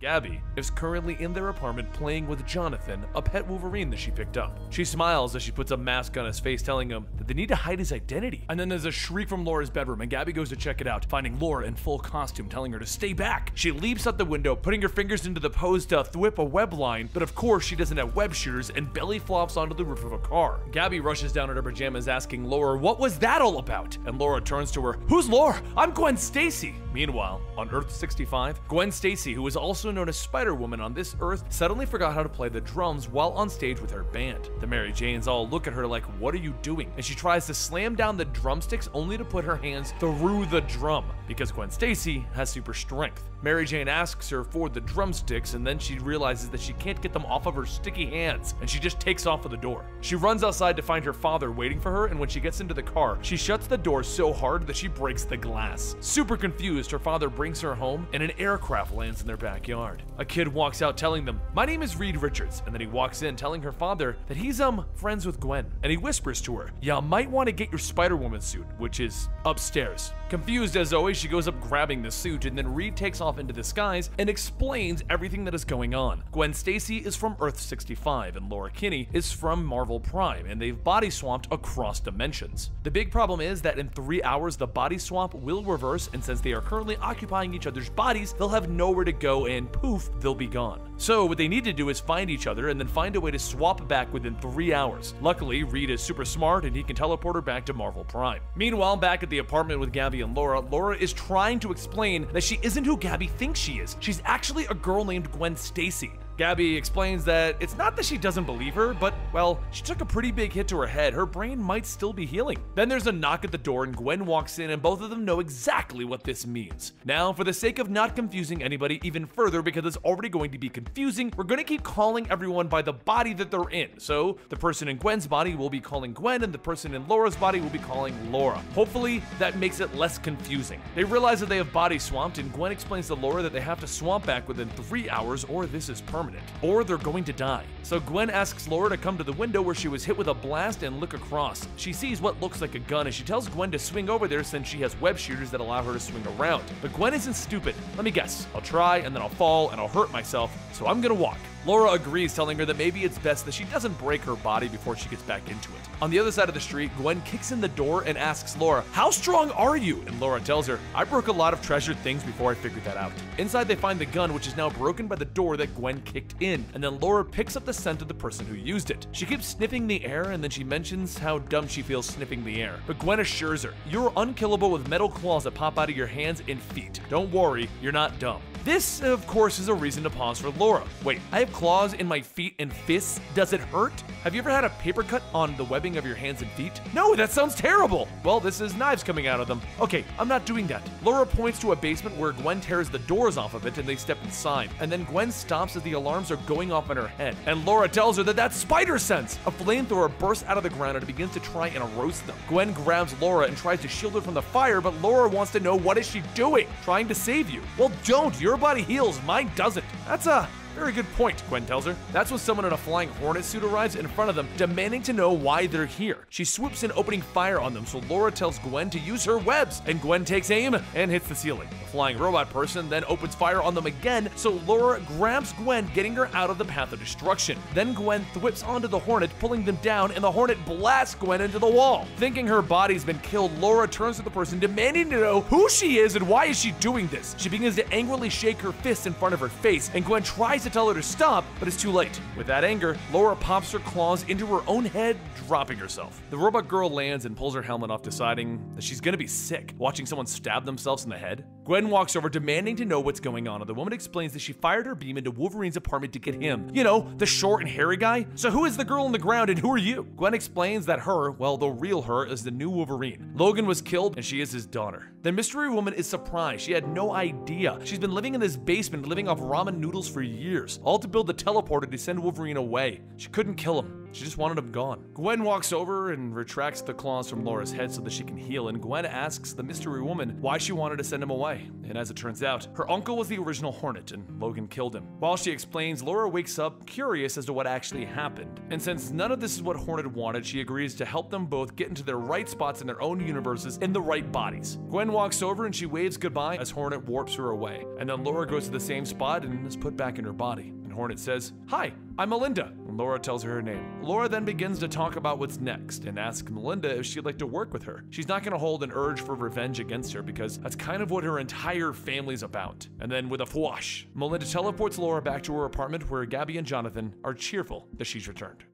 Gabby is currently in their apartment playing with Jonathan, a pet Wolverine that she picked up. She smiles as she puts a mask on his face, telling him that they need to hide his identity. And then there's a shriek from Laura's bedroom, and Gabby goes to check it out, finding Laura in full costume, telling her to stay back. She leaps out the window, putting her fingers into the pose to thwip a web line, but of course she doesn't have web shooters and belly flops onto the roof of a car. Gabby rushes down in her pajamas, asking Laura, What was that all about? And Laura turns to her, Who's Laura? I'm Gwen Stacy. Meanwhile, on Earth 65, Gwen Stacy, who is also known as Spider Woman on this Earth, suddenly forgot how to play the drums while on stage with her band. The Mary Janes all look at her like, What are you doing? And she tries to slam down the drumsticks only to put her hands through the drum because Gwen Stacy has super strength. Mary Jane asks her for the drumsticks, and then she realizes that she can't get them off of her sticky hands, and she just takes off of the door. She runs outside to find her father waiting for her, and when she gets into the car, she shuts the door so hard that she breaks the glass. Super confused, her father brings her home, and an aircraft lands in their backyard. A kid walks out telling them, My name is Reed Richards, and then he walks in telling her father that he's, um, friends with Gwen, and he whispers to her, Ya might want to get your Spider Woman suit, which is upstairs. Confused as always, she goes up grabbing the suit, and then Reed takes off into the skies and explains everything that is going on. Gwen Stacy is from Earth 65, and Laura Kinney is from Marvel Prime, and they've body swapped across dimensions. The big problem is that in three hours, the body swap will reverse, and since they are currently occupying each other's bodies, they'll have nowhere to go, and poof, they'll be gone. So, what they need to do is find each other and then find a way to swap back within three hours. Luckily, Reed is super smart and he can teleport her back to Marvel Prime. Meanwhile, back at the apartment with Gabby and Laura, Laura is trying to explain that she isn't who Gabby thinks she is. She's actually a girl named Gwen Stacy. Gabby explains that it's not that she doesn't believe her, but, well, she took a pretty big hit to her head. Her brain might still be healing. Then there's a knock at the door, and Gwen walks in, and both of them know exactly what this means. Now, for the sake of not confusing anybody even further, because it's already going to be confusing, we're going to keep calling everyone by the body that they're in. So, the person in Gwen's body will be calling Gwen, and the person in Laura's body will be calling Laura. Hopefully, that makes it less confusing. They realize that they have body swapped, and Gwen explains to Laura that they have to swamp back within three hours, or this is permanent permanent, or they're going to die. So Gwen asks Laura to come to the window where she was hit with a blast and look across. She sees what looks like a gun and she tells Gwen to swing over there since she has web shooters that allow her to swing around. But Gwen isn't stupid. Let me guess. I'll try and then I'll fall and I'll hurt myself, so I'm gonna walk. Laura agrees, telling her that maybe it's best that she doesn't break her body before she gets back into it. On the other side of the street, Gwen kicks in the door and asks Laura, How strong are you? And Laura tells her, I broke a lot of treasured things before I figured that out. Inside, they find the gun, which is now broken by the door that Gwen kicked in, and then Laura picks up the scent of the person who used it. She keeps sniffing the air, and then she mentions how dumb she feels sniffing the air. But Gwen assures her, You're unkillable with metal claws that pop out of your hands and feet. Don't worry, you're not dumb. This, of course, is a reason to pause for Laura. Wait, I have claws in my feet and fists? Does it hurt? Have you ever had a paper cut on the webbing of your hands and feet? No, that sounds terrible! Well, this is knives coming out of them. Okay, I'm not doing that. Laura points to a basement where Gwen tears the doors off of it and they step inside. And then Gwen stops as the alarms are going off in her head. And Laura tells her that that's spider sense! A flamethrower bursts out of the ground and begins to try and roast them. Gwen grabs Laura and tries to shield her from the fire, but Laura wants to know what is she doing? Trying to save you. Well, don't! Your body heals, mine doesn't. That's a very good point, Gwen tells her. That's when someone in a flying hornet suit arrives in front of them, demanding to know why they're here. She swoops in, opening fire on them, so Laura tells Gwen to use her webs, and Gwen takes aim and hits the ceiling. The flying robot person then opens fire on them again, so Laura grabs Gwen, getting her out of the path of destruction. Then Gwen whips onto the hornet, pulling them down, and the hornet blasts Gwen into the wall. Thinking her body's been killed, Laura turns to the person, demanding to know who she is and why is she doing this. She begins to angrily shake her fists in front of her face, and Gwen tries to tell her to stop, but it's too late. With that anger, Laura pops her claws into her own head, dropping herself. The robot girl lands and pulls her helmet off, deciding that she's gonna be sick, watching someone stab themselves in the head. Gwen walks over, demanding to know what's going on, and the woman explains that she fired her beam into Wolverine's apartment to get him. You know, the short and hairy guy? So who is the girl on the ground and who are you? Gwen explains that her, well, the real her, is the new Wolverine. Logan was killed, and she is his daughter. The mystery woman is surprised. She had no idea. She's been living in this basement, living off ramen noodles for years, all to build the teleporter to send Wolverine away. She couldn't kill him. She just wanted him gone. Gwen walks over and retracts the claws from Laura's head so that she can heal, and Gwen asks the mystery woman why she wanted to send him away. And as it turns out, her uncle was the original Hornet, and Logan killed him. While she explains, Laura wakes up curious as to what actually happened. And since none of this is what Hornet wanted, she agrees to help them both get into their right spots in their own universes in the right bodies. Gwen walks over and she waves goodbye as Hornet warps her away. And then Laura goes to the same spot and is put back in her body. Hornet says, Hi, I'm Melinda. And Laura tells her her name. Laura then begins to talk about what's next and asks Melinda if she'd like to work with her. She's not going to hold an urge for revenge against her because that's kind of what her entire family's about. And then with a fwash, Melinda teleports Laura back to her apartment where Gabby and Jonathan are cheerful that she's returned.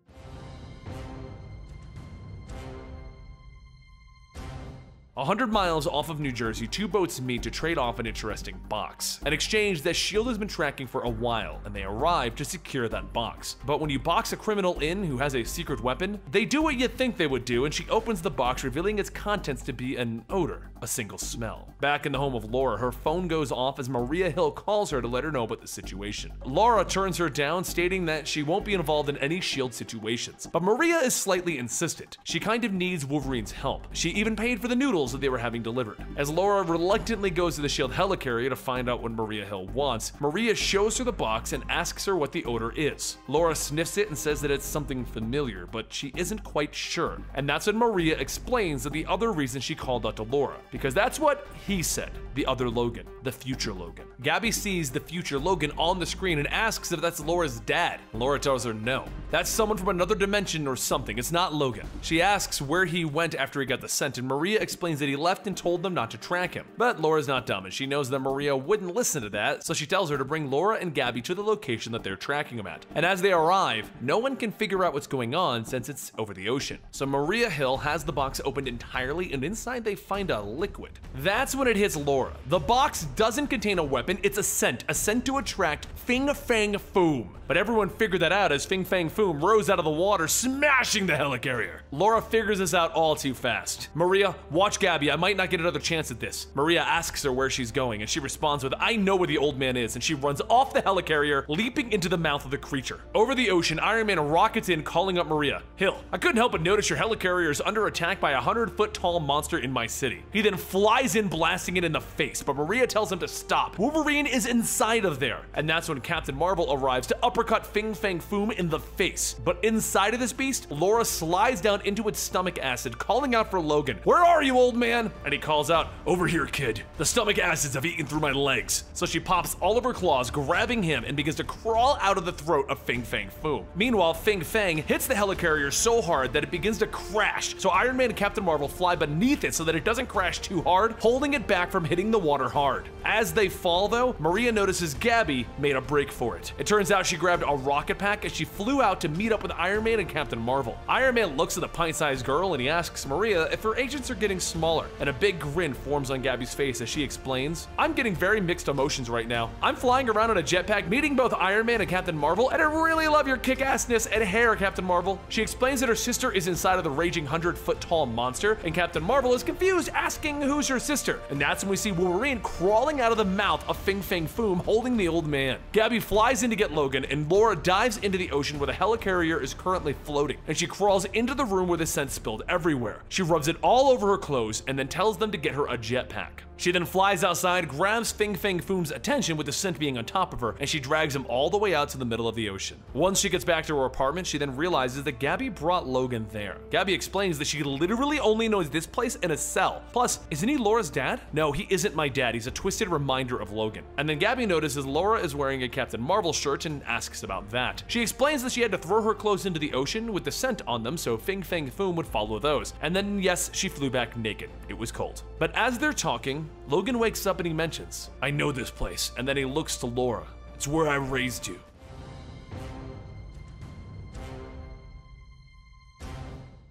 A hundred miles off of New Jersey, two boats meet to trade off an interesting box. An exchange that S.H.I.E.L.D. has been tracking for a while, and they arrive to secure that box. But when you box a criminal in who has a secret weapon, they do what you think they would do, and she opens the box, revealing its contents to be an odor, a single smell. Back in the home of Laura, her phone goes off as Maria Hill calls her to let her know about the situation. Laura turns her down, stating that she won't be involved in any S.H.I.E.L.D. situations. But Maria is slightly insistent. She kind of needs Wolverine's help. She even paid for the noodles that they were having delivered. As Laura reluctantly goes to the S.H.I.E.L.D. helicarrier to find out what Maria Hill wants, Maria shows her the box and asks her what the odor is. Laura sniffs it and says that it's something familiar, but she isn't quite sure. And that's when Maria explains that the other reason she called out to Laura, because that's what he said, the other Logan, the future Logan. Gabby sees the future Logan on the screen and asks if that's Laura's dad. Laura tells her no. That's someone from another dimension or something, it's not Logan. She asks where he went after he got the scent, and Maria explains that he left and told them not to track him. But Laura's not dumb, and she knows that Maria wouldn't listen to that, so she tells her to bring Laura and Gabby to the location that they're tracking him at. And as they arrive, no one can figure out what's going on since it's over the ocean. So Maria Hill has the box opened entirely, and inside they find a liquid. That's when it hits Laura. The box doesn't contain a weapon, it's a scent, a scent to attract Fing Fang Foom. But everyone figured that out as Fing Fang Foom rose out of the water, smashing the helicarrier. Laura figures this out all too fast. Maria, watch Gabby, I might not get another chance at this. Maria asks her where she's going, and she responds with, I know where the old man is, and she runs off the helicarrier, leaping into the mouth of the creature. Over the ocean, Iron Man rockets in, calling up Maria. Hill, I couldn't help but notice your helicarrier is under attack by a 100 foot tall monster in my city. He then flies in, blasting it in the face, but Maria tells him to stop. Wolverine is inside of there, and that's when Captain Marvel arrives to uppercut Fing Fang Foom in the face. But inside of this beast, Laura slides down into its stomach acid, calling out for Logan. Where are you, old man? And he calls out, Over here, kid. The stomach acids have eaten through my legs. So she pops all of her claws, grabbing him, and begins to crawl out of the throat of Fing Fang Foom. Meanwhile, Fing Fang hits the helicarrier so hard that it begins to crash. So Iron Man and Captain Marvel fly beneath it so that it doesn't crash too hard, holding it back from hitting the water hard. As they fall, though, Maria notices Gabby made a break for it. It turns out she grabbed a rocket pack as she flew out to meet up with Iron Man and Captain Marvel. Iron Man looks at the pint-sized girl and he asks Maria if her agents are getting smaller, and a big grin forms on Gabby's face as she explains, I'm getting very mixed emotions right now. I'm flying around on a jetpack, meeting both Iron Man and Captain Marvel, and I really love your kick-assness and hair, Captain Marvel. She explains that her sister is inside of the raging 100-foot-tall monster, and Captain Marvel is confused, asking who's her sister. And that's when we see Wolverine crawling out of the mouth of Fing Fang Foom, holding the old man. Gabby flies in to get Logan, and Laura dives into the ocean where the helicarrier is currently floating, and she crawls into the room where the scent spilled everywhere. She rubs it all over her clothes and then tells them to get her a jetpack. She then flies outside, grabs Fing Fang Foom's attention with the scent being on top of her, and she drags him all the way out to the middle of the ocean. Once she gets back to her apartment, she then realizes that Gabby brought Logan there. Gabby explains that she literally only knows this place in a cell. Plus, isn't he Laura's dad? No, he isn't my dad. He's a twisted reminder of Logan. And then Gabby notices Laura is wearing a Captain Marvel shirt and asks about that. She explains that she had to throw her clothes into the ocean with the scent on them so Fing Fang Foom would follow those. And then, yes, she flew back naked. It was cold. But as they're talking, Logan wakes up and he mentions, I know this place, and then he looks to Laura. It's where I raised you.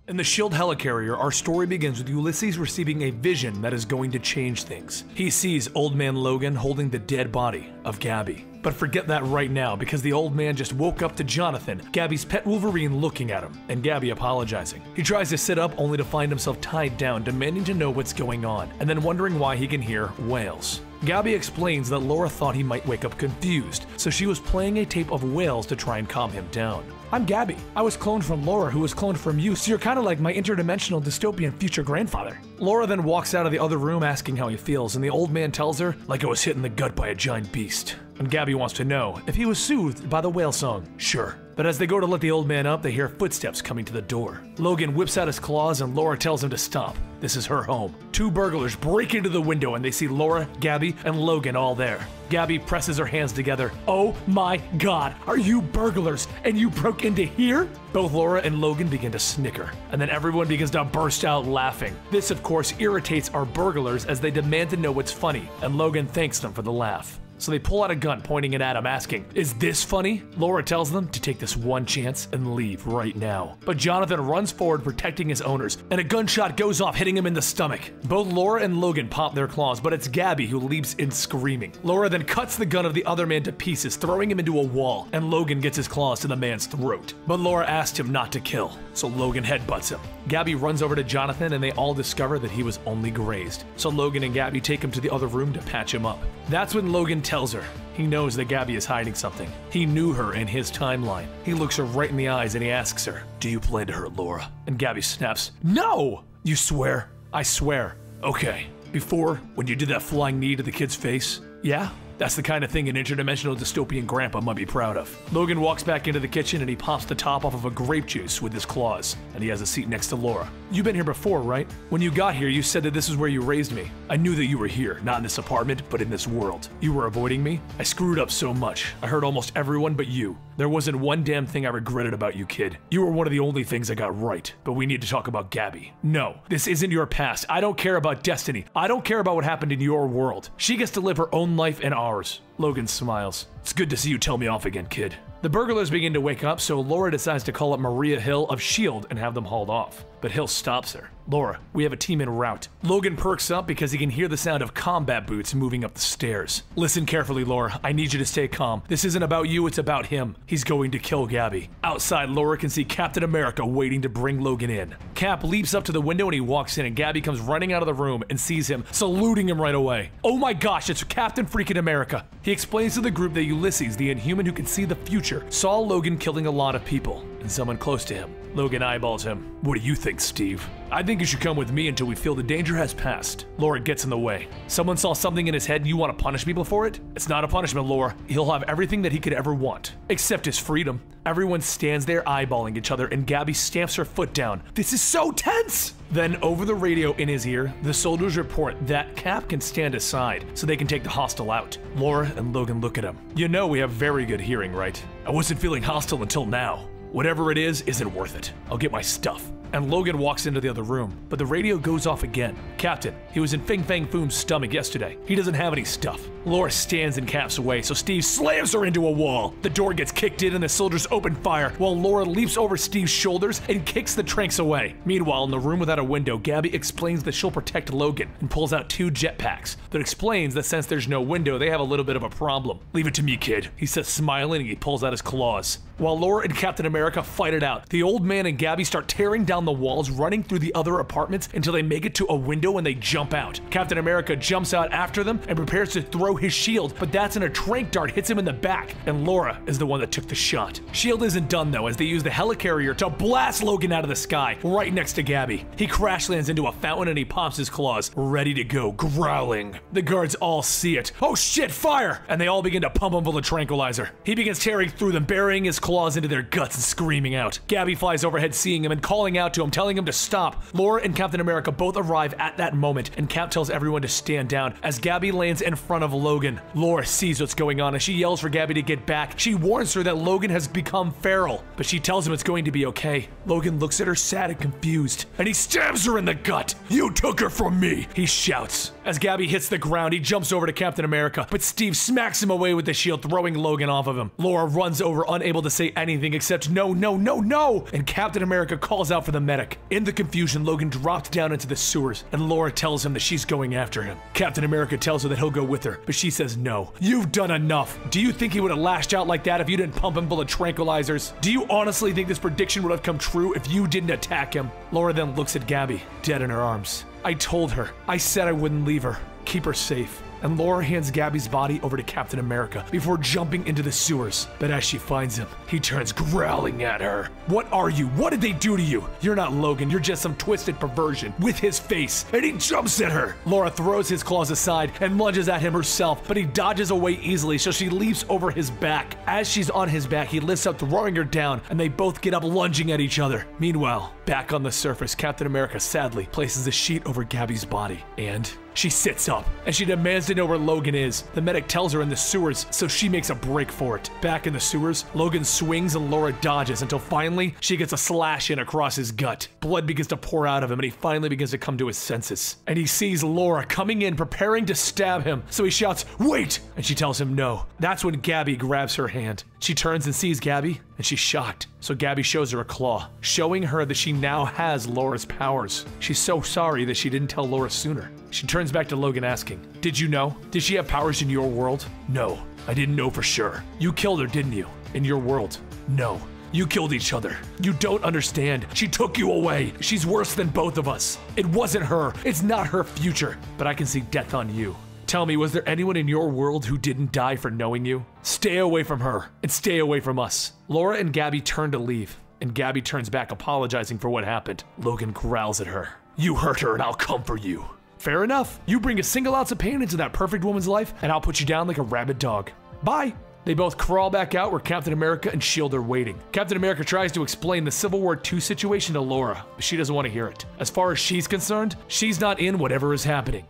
In the SHIELD helicarrier, our story begins with Ulysses receiving a vision that is going to change things. He sees Old Man Logan holding the dead body of Gabby. But forget that right now because the old man just woke up to Jonathan, Gabby's pet Wolverine, looking at him, and Gabby apologizing. He tries to sit up only to find himself tied down, demanding to know what's going on, and then wondering why he can hear whales. Gabby explains that Laura thought he might wake up confused, so she was playing a tape of whales to try and calm him down. I'm Gabby. I was cloned from Laura, who was cloned from you, so you're kind of like my interdimensional dystopian future grandfather. Laura then walks out of the other room asking how he feels, and the old man tells her, like I was hit in the gut by a giant beast. And Gabby wants to know if he was soothed by the whale song. Sure. But as they go to let the old man up, they hear footsteps coming to the door. Logan whips out his claws and Laura tells him to stop. This is her home. Two burglars break into the window and they see Laura, Gabby, and Logan all there. Gabby presses her hands together. Oh my god, are you burglars and you broke into here? Both Laura and Logan begin to snicker, and then everyone begins to burst out laughing. This, of course, irritates our burglars as they demand to know what's funny, and Logan thanks them for the laugh. So they pull out a gun, pointing it at him, asking, Is this funny? Laura tells them to take this one chance and leave right now. But Jonathan runs forward, protecting his owners, and a gunshot goes off, hitting him in the stomach. Both Laura and Logan pop their claws, but it's Gabby who leaps in screaming. Laura then cuts the gun of the other man to pieces, throwing him into a wall, and Logan gets his claws to the man's throat. But Laura asked him not to kill, so Logan headbutts him. Gabby runs over to Jonathan, and they all discover that he was only grazed. So Logan and Gabby take him to the other room to patch him up. That's when Logan tells her he knows that Gabby is hiding something. He knew her in his timeline. He looks her right in the eyes and he asks her, Do you plan to hurt Laura? And Gabby snaps, No! You swear? I swear. Okay. Before, when you did that flying knee to the kid's face, yeah, that's the kind of thing an interdimensional dystopian grandpa might be proud of. Logan walks back into the kitchen and he pops the top off of a grape juice with his claws, and he has a seat next to Laura. You've been here before, right? When you got here, you said that this is where you raised me. I knew that you were here, not in this apartment, but in this world. You were avoiding me? I screwed up so much. I hurt almost everyone but you. There wasn't one damn thing I regretted about you, kid. You were one of the only things I got right. But we need to talk about Gabby. No, this isn't your past. I don't care about destiny. I don't care about what happened in your world. She gets to live her own life and ours. Logan smiles. It's good to see you tell me off again, kid. The burglars begin to wake up, so Laura decides to call up Maria Hill of S.H.I.E.L.D. and have them hauled off. But Hill stops her. Laura, we have a team en route. Logan perks up because he can hear the sound of combat boots moving up the stairs. Listen carefully, Laura. I need you to stay calm. This isn't about you, it's about him. He's going to kill Gabby. Outside, Laura can see Captain America waiting to bring Logan in. Cap leaps up to the window and he walks in, and Gabby comes running out of the room and sees him, saluting him right away. Oh my gosh, it's Captain freaking America. He explains to the group that Ulysses, the inhuman who can see the future, saw Logan killing a lot of people and someone close to him. Logan eyeballs him. What do you think, Steve? I think you should come with me until we feel the danger has passed. Laura gets in the way. Someone saw something in his head and you want to punish people for it? It's not a punishment, Laura. He'll have everything that he could ever want, except his freedom. Everyone stands there eyeballing each other and Gabby stamps her foot down. This is so tense! Then, over the radio in his ear, the soldiers report that Cap can stand aside so they can take the hostile out. Laura and Logan look at him. You know we have very good hearing, right? I wasn't feeling hostile until now. Whatever it is, isn't worth it. I'll get my stuff. And Logan walks into the other room, but the radio goes off again. Captain, he was in Fing Fang Foom's stomach yesterday. He doesn't have any stuff. Laura stands and Cap's away, so Steve slams her into a wall. The door gets kicked in and the soldiers open fire, while Laura leaps over Steve's shoulders and kicks the tranks away. Meanwhile, in the room without a window, Gabby explains that she'll protect Logan and pulls out two jetpacks. That explains that since there's no window, they have a little bit of a problem. Leave it to me, kid, he says, smiling, and he pulls out his claws. While Laura and Captain America fight it out, the old man and Gabby start tearing down the walls, running through the other apartments until they make it to a window and they jump out. Captain America jumps out after them and prepares to throw his shield, but that's when a trank dart hits him in the back, and Laura is the one that took the shot. Shield isn't done though, as they use the helicarrier to blast Logan out of the sky, right next to Gabby. He crash lands into a fountain and he pops his claws, ready to go, growling. The guards all see it. Oh shit, fire! And they all begin to pump him full of tranquilizer. He begins tearing through them, burying his claws into their guts and screaming out. Gabby flies overhead, seeing him and calling out to him, telling him to stop. Laura and Captain America both arrive at that moment, and Cap tells everyone to stand down as Gabby lands in front of Logan. Laura sees what's going on and she yells for Gabby to get back. She warns her that Logan has become feral, but she tells him it's going to be okay. Logan looks at her sad and confused, and he stabs her in the gut. You took her from me, he shouts. As Gabby hits the ground, he jumps over to Captain America, but Steve smacks him away with the shield, throwing Logan off of him. Laura runs over, unable to say anything except no, no, no, no, and Captain America calls out for the medic. In the confusion, Logan drops down into the sewers, and Laura tells him that she's going after him. Captain America tells her that he'll go with her, but she says no. You've done enough. Do you think he would have lashed out like that if you didn't pump him full of tranquilizers? Do you honestly think this prediction would have come true if you didn't attack him? Laura then looks at Gabby, dead in her arms. I told her. I said I wouldn't leave her. Keep her safe and Laura hands Gabby's body over to Captain America before jumping into the sewers. But as she finds him, he turns growling at her. What are you? What did they do to you? You're not Logan, you're just some twisted perversion with his face, and he jumps at her. Laura throws his claws aside and lunges at him herself, but he dodges away easily, so she leaps over his back. As she's on his back, he lifts up, throwing her down, and they both get up, lunging at each other. Meanwhile, back on the surface, Captain America sadly places a sheet over Gabby's body, and She sits up and she demands to know where Logan is. The medic tells her in the sewers, so she makes a break for it. Back in the sewers, Logan swings and Laura dodges until finally she gets a slash in across his gut. Blood begins to pour out of him and he finally begins to come to his senses. And he sees Laura coming in preparing to stab him, so he shouts, Wait! And she tells him no. That's when Gabby grabs her hand. She turns and sees Gabby, and she's shocked. So Gabby shows her a claw, showing her that she now has Laura's powers. She's so sorry that she didn't tell Laura sooner. She turns back to Logan asking, Did you know? Did she have powers in your world? No, I didn't know for sure. You killed her, didn't you? In your world? No. You killed each other. You don't understand. She took you away. She's worse than both of us. It wasn't her. It's not her future. But I can see death on you. Tell me, was there anyone in your world who didn't die for knowing you? Stay away from her and stay away from us. Laura and Gabby turn to leave, and Gabby turns back apologizing for what happened. Logan growls at her. You hurt her and I'll come for you. Fair enough. You bring a single ounce of pain into that perfect woman's life, and I'll put you down like a rabid dog. Bye. They both crawl back out where Captain America and S.H.I.E.L.D. are waiting. Captain America tries to explain the Civil War II situation to Laura, but she doesn't want to hear it. As far as she's concerned, she's not in whatever is happening.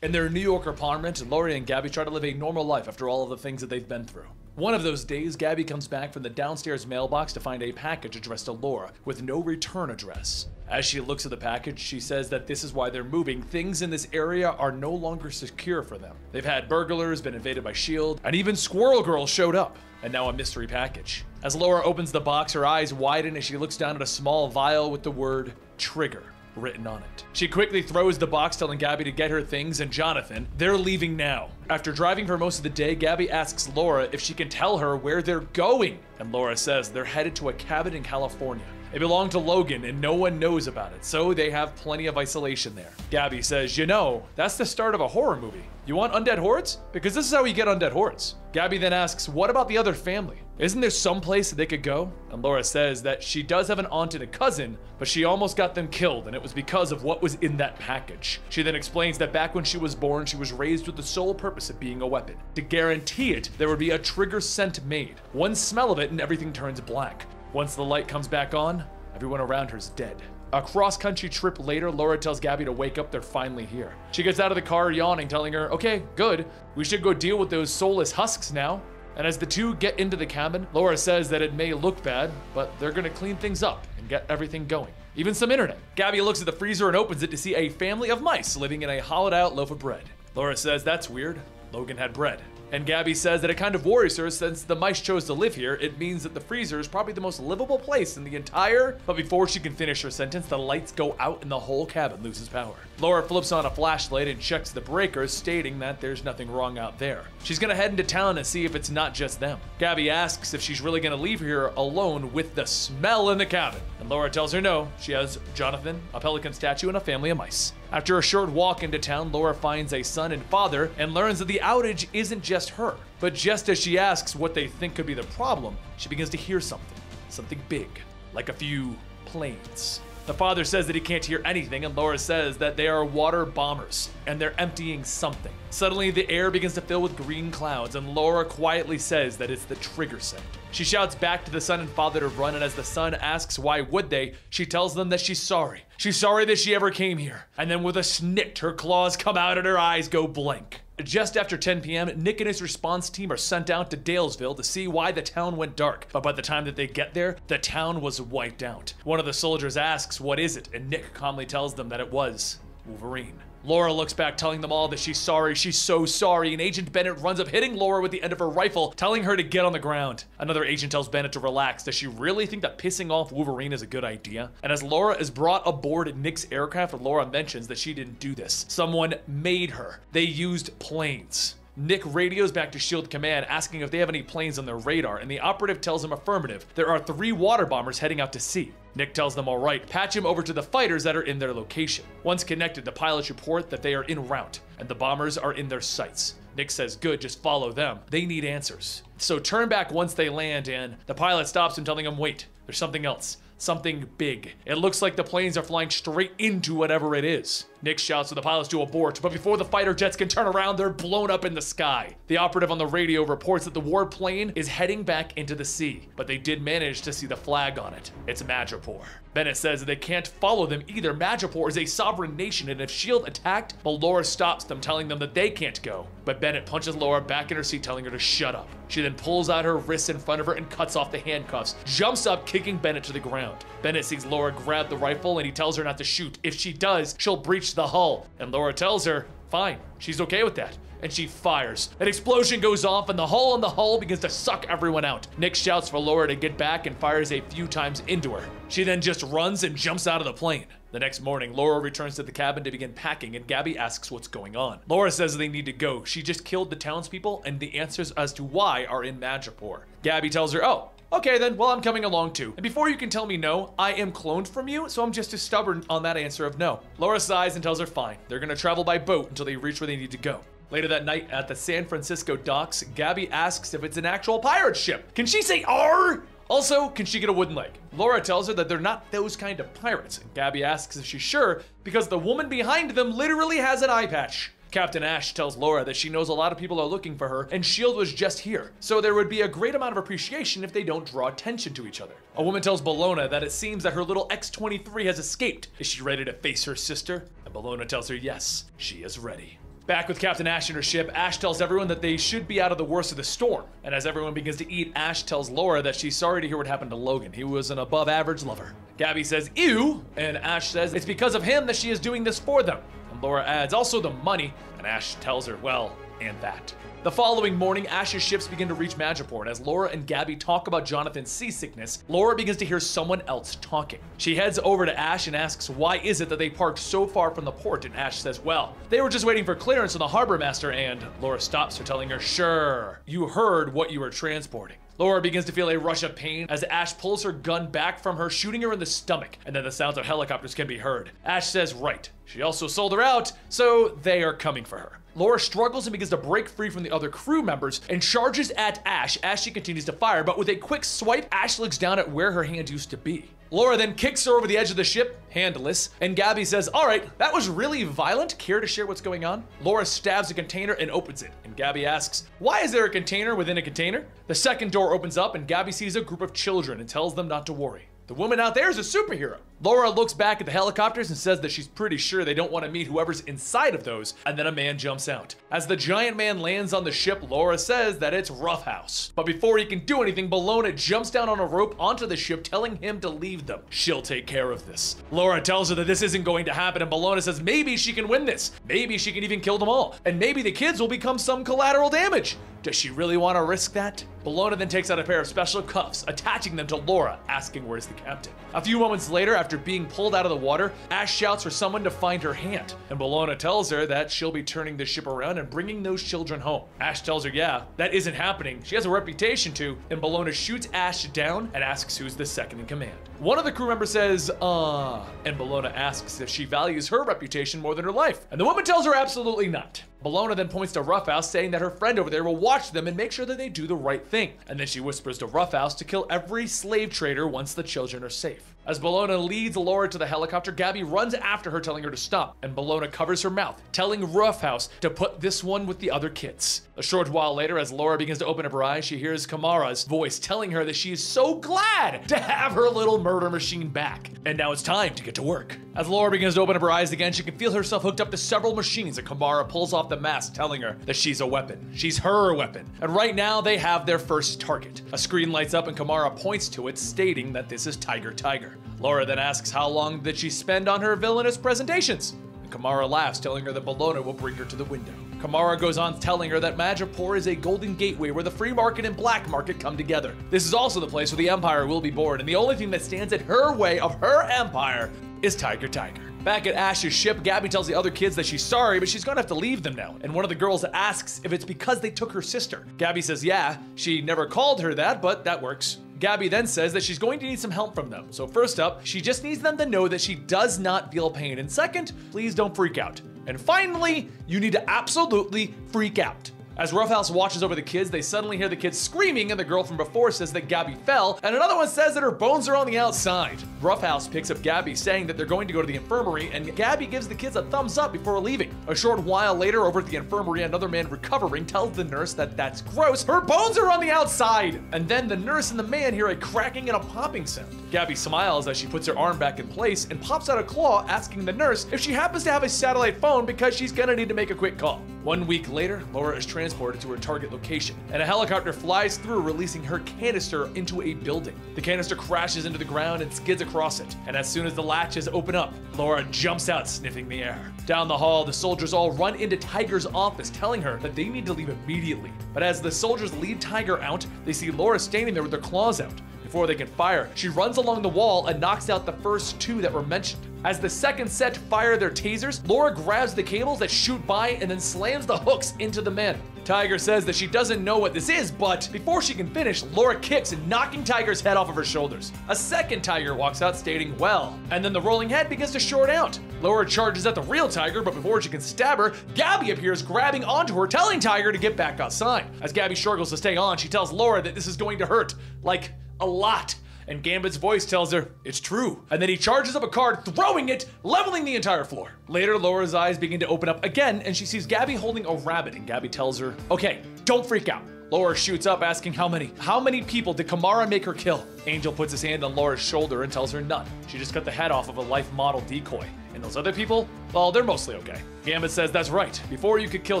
In their New York apartment, Laurie and Gabby try to live a normal life after all of the things that they've been through. One of those days, Gabby comes back from the downstairs mailbox to find a package addressed to Laura with no return address. As she looks at the package, she says that this is why they're moving. Things in this area are no longer secure for them. They've had burglars, been invaded by S.H.I.E.L.D., and even Squirrel Girl showed up, and now a mystery package. As Laura opens the box, her eyes widen as she looks down at a small vial with the word trigger written on it. She quickly throws the box telling Gabby to get her things and Jonathan, they're leaving now. After driving for most of the day, Gabby asks Laura if she can tell her where they're going. And Laura says they're headed to a cabin in California. It belonged to Logan and no one knows about it, so they have plenty of isolation there. Gabby says, You know, that's the start of a horror movie. You want undead hordes? Because this is how you get undead hordes. Gabby then asks, What about the other family? Isn't there some place they could go? And Laura says that she does have an aunt and a cousin, but she almost got them killed, and it was because of what was in that package. She then explains that back when she was born, she was raised with the sole purpose of being a weapon. To guarantee it, there would be a trigger scent made. One smell of it, and everything turns black. Once the light comes back on, everyone around her is dead. A cross country trip later, Laura tells Gabby to wake up, they're finally here. She gets out of the car yawning, telling her, okay, good, we should go deal with those soulless husks now. And as the two get into the cabin, Laura says that it may look bad, but they're gonna clean things up and get everything going. Even some internet. Gabby looks at the freezer and opens it to see a family of mice living in a hollowed out loaf of bread. Laura says that's weird. Logan had bread. And Gabby says that it kind of worries her since the mice chose to live here. It means that the freezer is probably the most livable place in the entire. But before she can finish her sentence, the lights go out and the whole cabin loses power. Laura flips on a flashlight and checks the breakers, stating that there's nothing wrong out there. She's gonna head into town and see if it's not just them. Gabby asks if she's really gonna leave here alone with the smell in the cabin. And Laura tells her no, she has Jonathan, a pelican statue, and a family of mice. After a short walk into town, Laura finds a son and father and learns that the outage isn't just her. But just as she asks what they think could be the problem, she begins to hear something. Something big, like a few planes. The father says that he can't hear anything, and Laura says that they are water bombers and they're emptying something. Suddenly, the air begins to fill with green clouds, and Laura quietly says that it's the trigger set. She shouts back to the son and father to run, and as the son asks why would they, she tells them that she's sorry. She's sorry that she ever came here. And then with a snick, her claws come out and her eyes go blank. Just after 10 p.m., Nick and his response team are sent out to Dalesville to see why the town went dark. But by the time that they get there, the town was wiped out. One of the soldiers asks, What is it? And Nick calmly tells them that it was Wolverine. Laura looks back, telling them all that she's sorry, she's so sorry, and Agent Bennett runs up, hitting Laura with the end of her rifle, telling her to get on the ground. Another agent tells Bennett to relax. Does she really think that pissing off Wolverine is a good idea? And as Laura is brought aboard Nick's aircraft, Laura mentions that she didn't do this. Someone made her. They used planes. Nick radios back to SHIELD Command asking if they have any planes on their radar, and the operative tells him affirmative. There are three water bombers heading out to sea. Nick tells them all right, patch him over to the fighters that are in their location. Once connected, the pilots report that they are en route, and the bombers are in their sights. Nick says, good, just follow them. They need answers. So turn back once they land, and the pilot stops him, telling him, wait, there's something else. Something big. It looks like the planes are flying straight into whatever it is. Nick shouts for the pilots to abort, but before the fighter jets can turn around, they're blown up in the sky. The operative on the radio reports that the warplane is heading back into the sea, but they did manage to see the flag on it. It's Madripoor. Bennett says that they can't follow them either. Madripoor is a sovereign nation, and if S.H.I.E.L.D. attacked, well, Laura stops them, telling them that they can't go. But Bennett punches Laura back in her seat, telling her to shut up. She then pulls out her wrists in front of her and cuts off the handcuffs, jumps up, kicking Bennett to the ground. Bennett sees Laura grab the rifle and he tells her not to shoot. If she does, she'll breach the hull. And Laura tells her, fine, she's okay with that and she fires. An explosion goes off and the hull in the hull begins to suck everyone out. Nick shouts for Laura to get back and fires a few times into her. She then just runs and jumps out of the plane. The next morning, Laura returns to the cabin to begin packing, and Gabby asks what's going on. Laura says they need to go. She just killed the townspeople, and the answers as to why are in Madripoor. Gabby tells her, Oh, Okay then, well I'm coming along too. And before you can tell me no, I am cloned from you, so I'm just as stubborn on that answer of no. Laura sighs and tells her fine. They're gonna travel by boat until they reach where they need to go. Later that night at the San Francisco docks, Gabby asks if it's an actual pirate ship. Can she say R? Also, can she get a wooden leg? Laura tells her that they're not those kind of pirates. And Gabby asks if she's sure because the woman behind them literally has an eye patch. Captain Ash tells Laura that she knows a lot of people are looking for her, and S.H.I.E.L.D. was just here, so there would be a great amount of appreciation if they don't draw attention to each other. A woman tells Bellona that it seems that her little X-23 has escaped. Is she ready to face her sister? And Bellona tells her yes, she is ready. Back with Captain Ash in her ship, Ash tells everyone that they should be out of the worst of the storm. And as everyone begins to eat, Ash tells Laura that she's sorry to hear what happened to Logan. He was an above average lover. Gabby says, ew, and Ash says it's because of him that she is doing this for them. And Laura adds, also the money, and Ash tells her, well, and that. The following morning, Ash's ships begin to reach Madripoor, and as Laura and Gabby talk about Jonathan's seasickness, Laura begins to hear someone else talking. She heads over to Ash and asks why is it that they parked so far from the port, and Ash says, well, they were just waiting for clearance from the harbor master, and Laura stops her, telling her, sure, you heard what you were transporting. Laura begins to feel a rush of pain as Ash pulls her gun back from her, shooting her in the stomach, and then the sounds of helicopters can be heard. Ash says, right. She also sold her out, so they are coming for her. Laura struggles and begins to break free from the other crew members and charges at Ash as she continues to fire, but with a quick swipe, Ash looks down at where her hand used to be. Laura then kicks her over the edge of the ship, handless, and Gabby says, All right, that was really violent. Care to share what's going on? Laura stabs a container and opens it, and Gabby asks, Why is there a container within a container? The second door opens up, and Gabby sees a group of children and tells them not to worry. The woman out there is a superhero. Laura looks back at the helicopters and says that she's pretty sure they don't want to meet whoever's inside of those, and then a man jumps out. As the giant man lands on the ship, Laura says that it's Roughhouse. But before he can do anything, Bellona jumps down on a rope onto the ship, telling him to leave them. She'll take care of this. Laura tells her that this isn't going to happen, and Bellona says maybe she can win this. Maybe she can even kill them all. And maybe the kids will become some collateral damage. Does she really want to risk that? Bellona then takes out a pair of special cuffs, attaching them to Laura, asking where's the captain. A few moments later, after being pulled out of the water, Ash shouts for someone to find her hand, and Bellona tells her that she'll be turning the ship around and bringing those children home. Ash tells her, yeah, that isn't happening. She has a reputation to, and Bellona shoots Ash down and asks who's the second in command. One of the crew members says, uh, and Bellona asks if she values her reputation more than her life, and the woman tells her absolutely not. Bellona then points to Roughhouse, saying that her friend over there will watch them and make sure that they do the right thing. And then she whispers to Roughhouse to kill every slave trader once the children are safe. As Bellona leads Laura to the helicopter, Gabby runs after her, telling her to stop, and Bellona covers her mouth, telling Roughhouse to put this one with the other kids. A short while later, as Laura begins to open up her eyes, she hears Kimura's voice telling her that she is so glad to have her little murder machine back. And now it's time to get to work. As Laura begins to open up her eyes again, she can feel herself hooked up to several machines, and Kimura pulls off the mask, telling her that she's a weapon. She's her weapon. And right now, they have their first target. A screen lights up, and Kamara points to it, stating that this is Tiger Tiger. Laura then asks how long did she spend on her villainous presentations? And Kimura laughs, telling her that Bellona will bring her to the window. Kimura goes on telling her that Madripoor is a golden gateway where the free market and black market come together. This is also the place where the Empire will be born, and the only thing that stands in her way of her empire is Tiger Tiger. Back at Ash's ship, Gabby tells the other kids that she's sorry, but she's gonna have to leave them now. And one of the girls asks if it's because they took her sister. Gabby says, yeah, she never called her that, but that works. Gabby then says that she's going to need some help from them. So first up, she just needs them to know that she does not feel pain. And second, please don't freak out. And finally, you need to absolutely freak out. As Roughhouse watches over the kids, they suddenly hear the kids screaming, and the girl from before says that Gabby fell, and another one says that her bones are on the outside. Roughhouse picks up Gabby, saying that they're going to go to the infirmary, and Gabby gives the kids a thumbs up before leaving. A short while later, over at the infirmary, another man recovering tells the nurse that that's gross. Her bones are on the outside! And then the nurse and the man hear a cracking and a popping sound. Gabby smiles as she puts her arm back in place and pops out a claw, asking the nurse if she happens to have a satellite phone because she's gonna need to make a quick call. One week later, Laura is transported to her target location, and a helicopter flies through, releasing her canister into a building. The canister crashes into the ground and skids across it, and as soon as the latches open up, Laura jumps out, sniffing the air. Down the hall, the soldiers all run into Tiger's office, telling her that they need to leave immediately. But as the soldiers lead Tiger out, they see Laura standing there with her claws out. Before they can fire, she runs along the wall and knocks out the first two that were mentioned. As the second set fire their tasers, Laura grabs the cables that shoot by and then slams the hooks into the men. Tiger says that she doesn't know what this is, but before she can finish, Laura kicks and knocking Tiger's head off of her shoulders. A second Tiger walks out stating, well, and then the rolling head begins to short out. Laura charges at the real Tiger, but before she can stab her, Gabby appears grabbing onto her, telling Tiger to get back outside. As Gabby struggles to stay on, she tells Laura that this is going to hurt. Like, a lot. And Gambit's voice tells her, it's true. And then he charges up a card, throwing it, leveling the entire floor. Later, Laura's eyes begin to open up again, and she sees Gabby holding a rabbit, and Gabby tells her, okay, don't freak out. Laura shoots up, asking how many. How many people did Kimura make her kill? Angel puts his hand on Laura's shoulder and tells her none. She just cut the head off of a life model decoy. And those other people? Well, they're mostly okay. Gambit says that's right. Before you could kill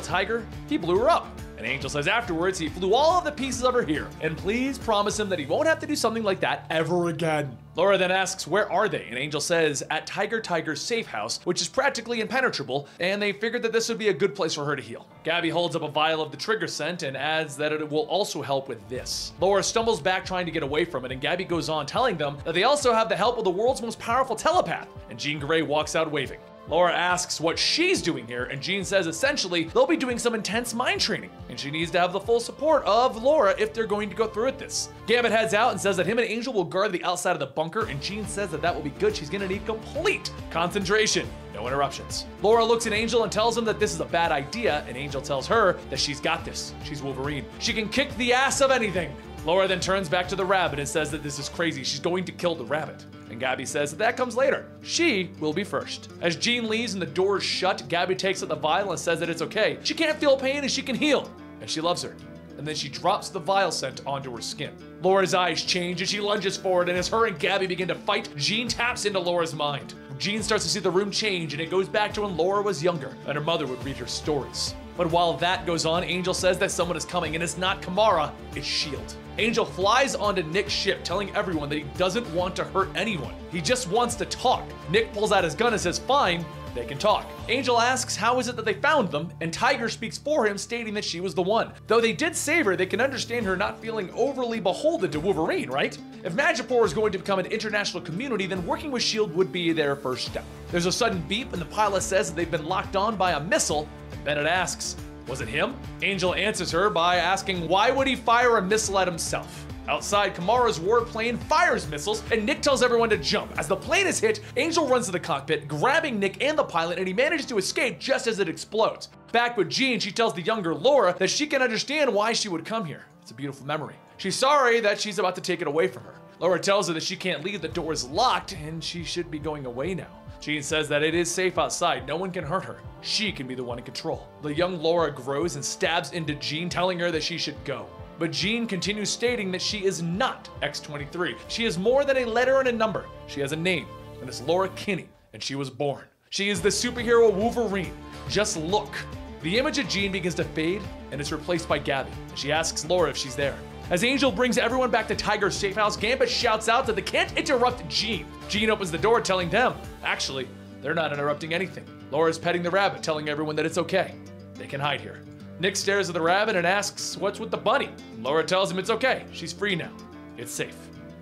Tiger, he blew her up. And Angel says afterwards he flew all of the pieces of her here. And please promise him that he won't have to do something like that ever again. Laura then asks, Where are they? And Angel says, At Tiger Tiger's safe house, which is practically impenetrable, and they figured that this would be a good place for her to heal. Gabby holds up a vial of the trigger scent and adds that it will also help with this. Laura stumbles back trying to get away from it, and Gabby goes on telling them that they also have the help of the world's most powerful telepath. And Jean Grey walks out waving. Laura asks what she's doing here, and Jean says essentially they'll be doing some intense mind training, and she needs to have the full support of Laura if they're going to go through with this. Gambit heads out and says that him and Angel will guard the outside of the bunker, and Jean says that that will be good. She's gonna need complete concentration. No interruptions. Laura looks at Angel and tells him that this is a bad idea, and Angel tells her that she's got this. She's Wolverine. She can kick the ass of anything. Laura then turns back to the rabbit and says that this is crazy. She's going to kill the rabbit. And Gabby says that that comes later. She will be first. As Jean leaves and the door is shut, Gabby takes out the vial and says that it's okay. She can't feel pain and she can heal. And she loves her. And then she drops the vial scent onto her skin. Laura's eyes change and she lunges forward, and as her and Gabby begin to fight, Jean taps into Laura's mind. Jean starts to see the room change, and it goes back to when Laura was younger and her mother would read her stories. But while that goes on, Angel says that someone is coming, and it's not Kimura, it's S.H.I.E.L.D. Angel flies onto Nick's ship, telling everyone that he doesn't want to hurt anyone. He just wants to talk. Nick pulls out his gun and says, Fine, they can talk. Angel asks how is it that they found them, and Tiger speaks for him, stating that she was the one. Though they did save her, they can understand her not feeling overly beholden to Wolverine, right? If Madripoor is going to become an international community, then working with S.H.I.E.L.D. would be their first step. There's a sudden beep, and the pilot says that they've been locked on by a missile, Bennett asks, was it him? Angel answers her by asking why would he fire a missile at himself? Outside, Kimura's warplane fires missiles, and Nick tells everyone to jump. As the plane is hit, Angel runs to the cockpit, grabbing Nick and the pilot, and he manages to escape just as it explodes. Back with Jean, she tells the younger Laura that she can understand why she would come here. It's a beautiful memory. She's sorry that she's about to take it away from her. Laura tells her that she can't leave, the door is locked, and she should be going away now. Jean says that it is safe outside, no one can hurt her. She can be the one in control. The young Laura grows and stabs into Jean, telling her that she should go. But Jean continues stating that she is not X-23. She is more than a letter and a number. She has a name, and it's Laura Kinney, and she was born. She is the superhero Wolverine. Just look. The image of Jean begins to fade, and is replaced by Gabby. She asks Laura if she's there. As Angel brings everyone back to Tiger's safe house, Gambit shouts out that they can't interrupt Jean. Jean opens the door, telling them, actually, they're not interrupting anything. Laura's petting the rabbit, telling everyone that it's okay. They can hide here. Nick stares at the rabbit and asks, What's with the bunny? Laura tells him it's okay. She's free now. It's safe.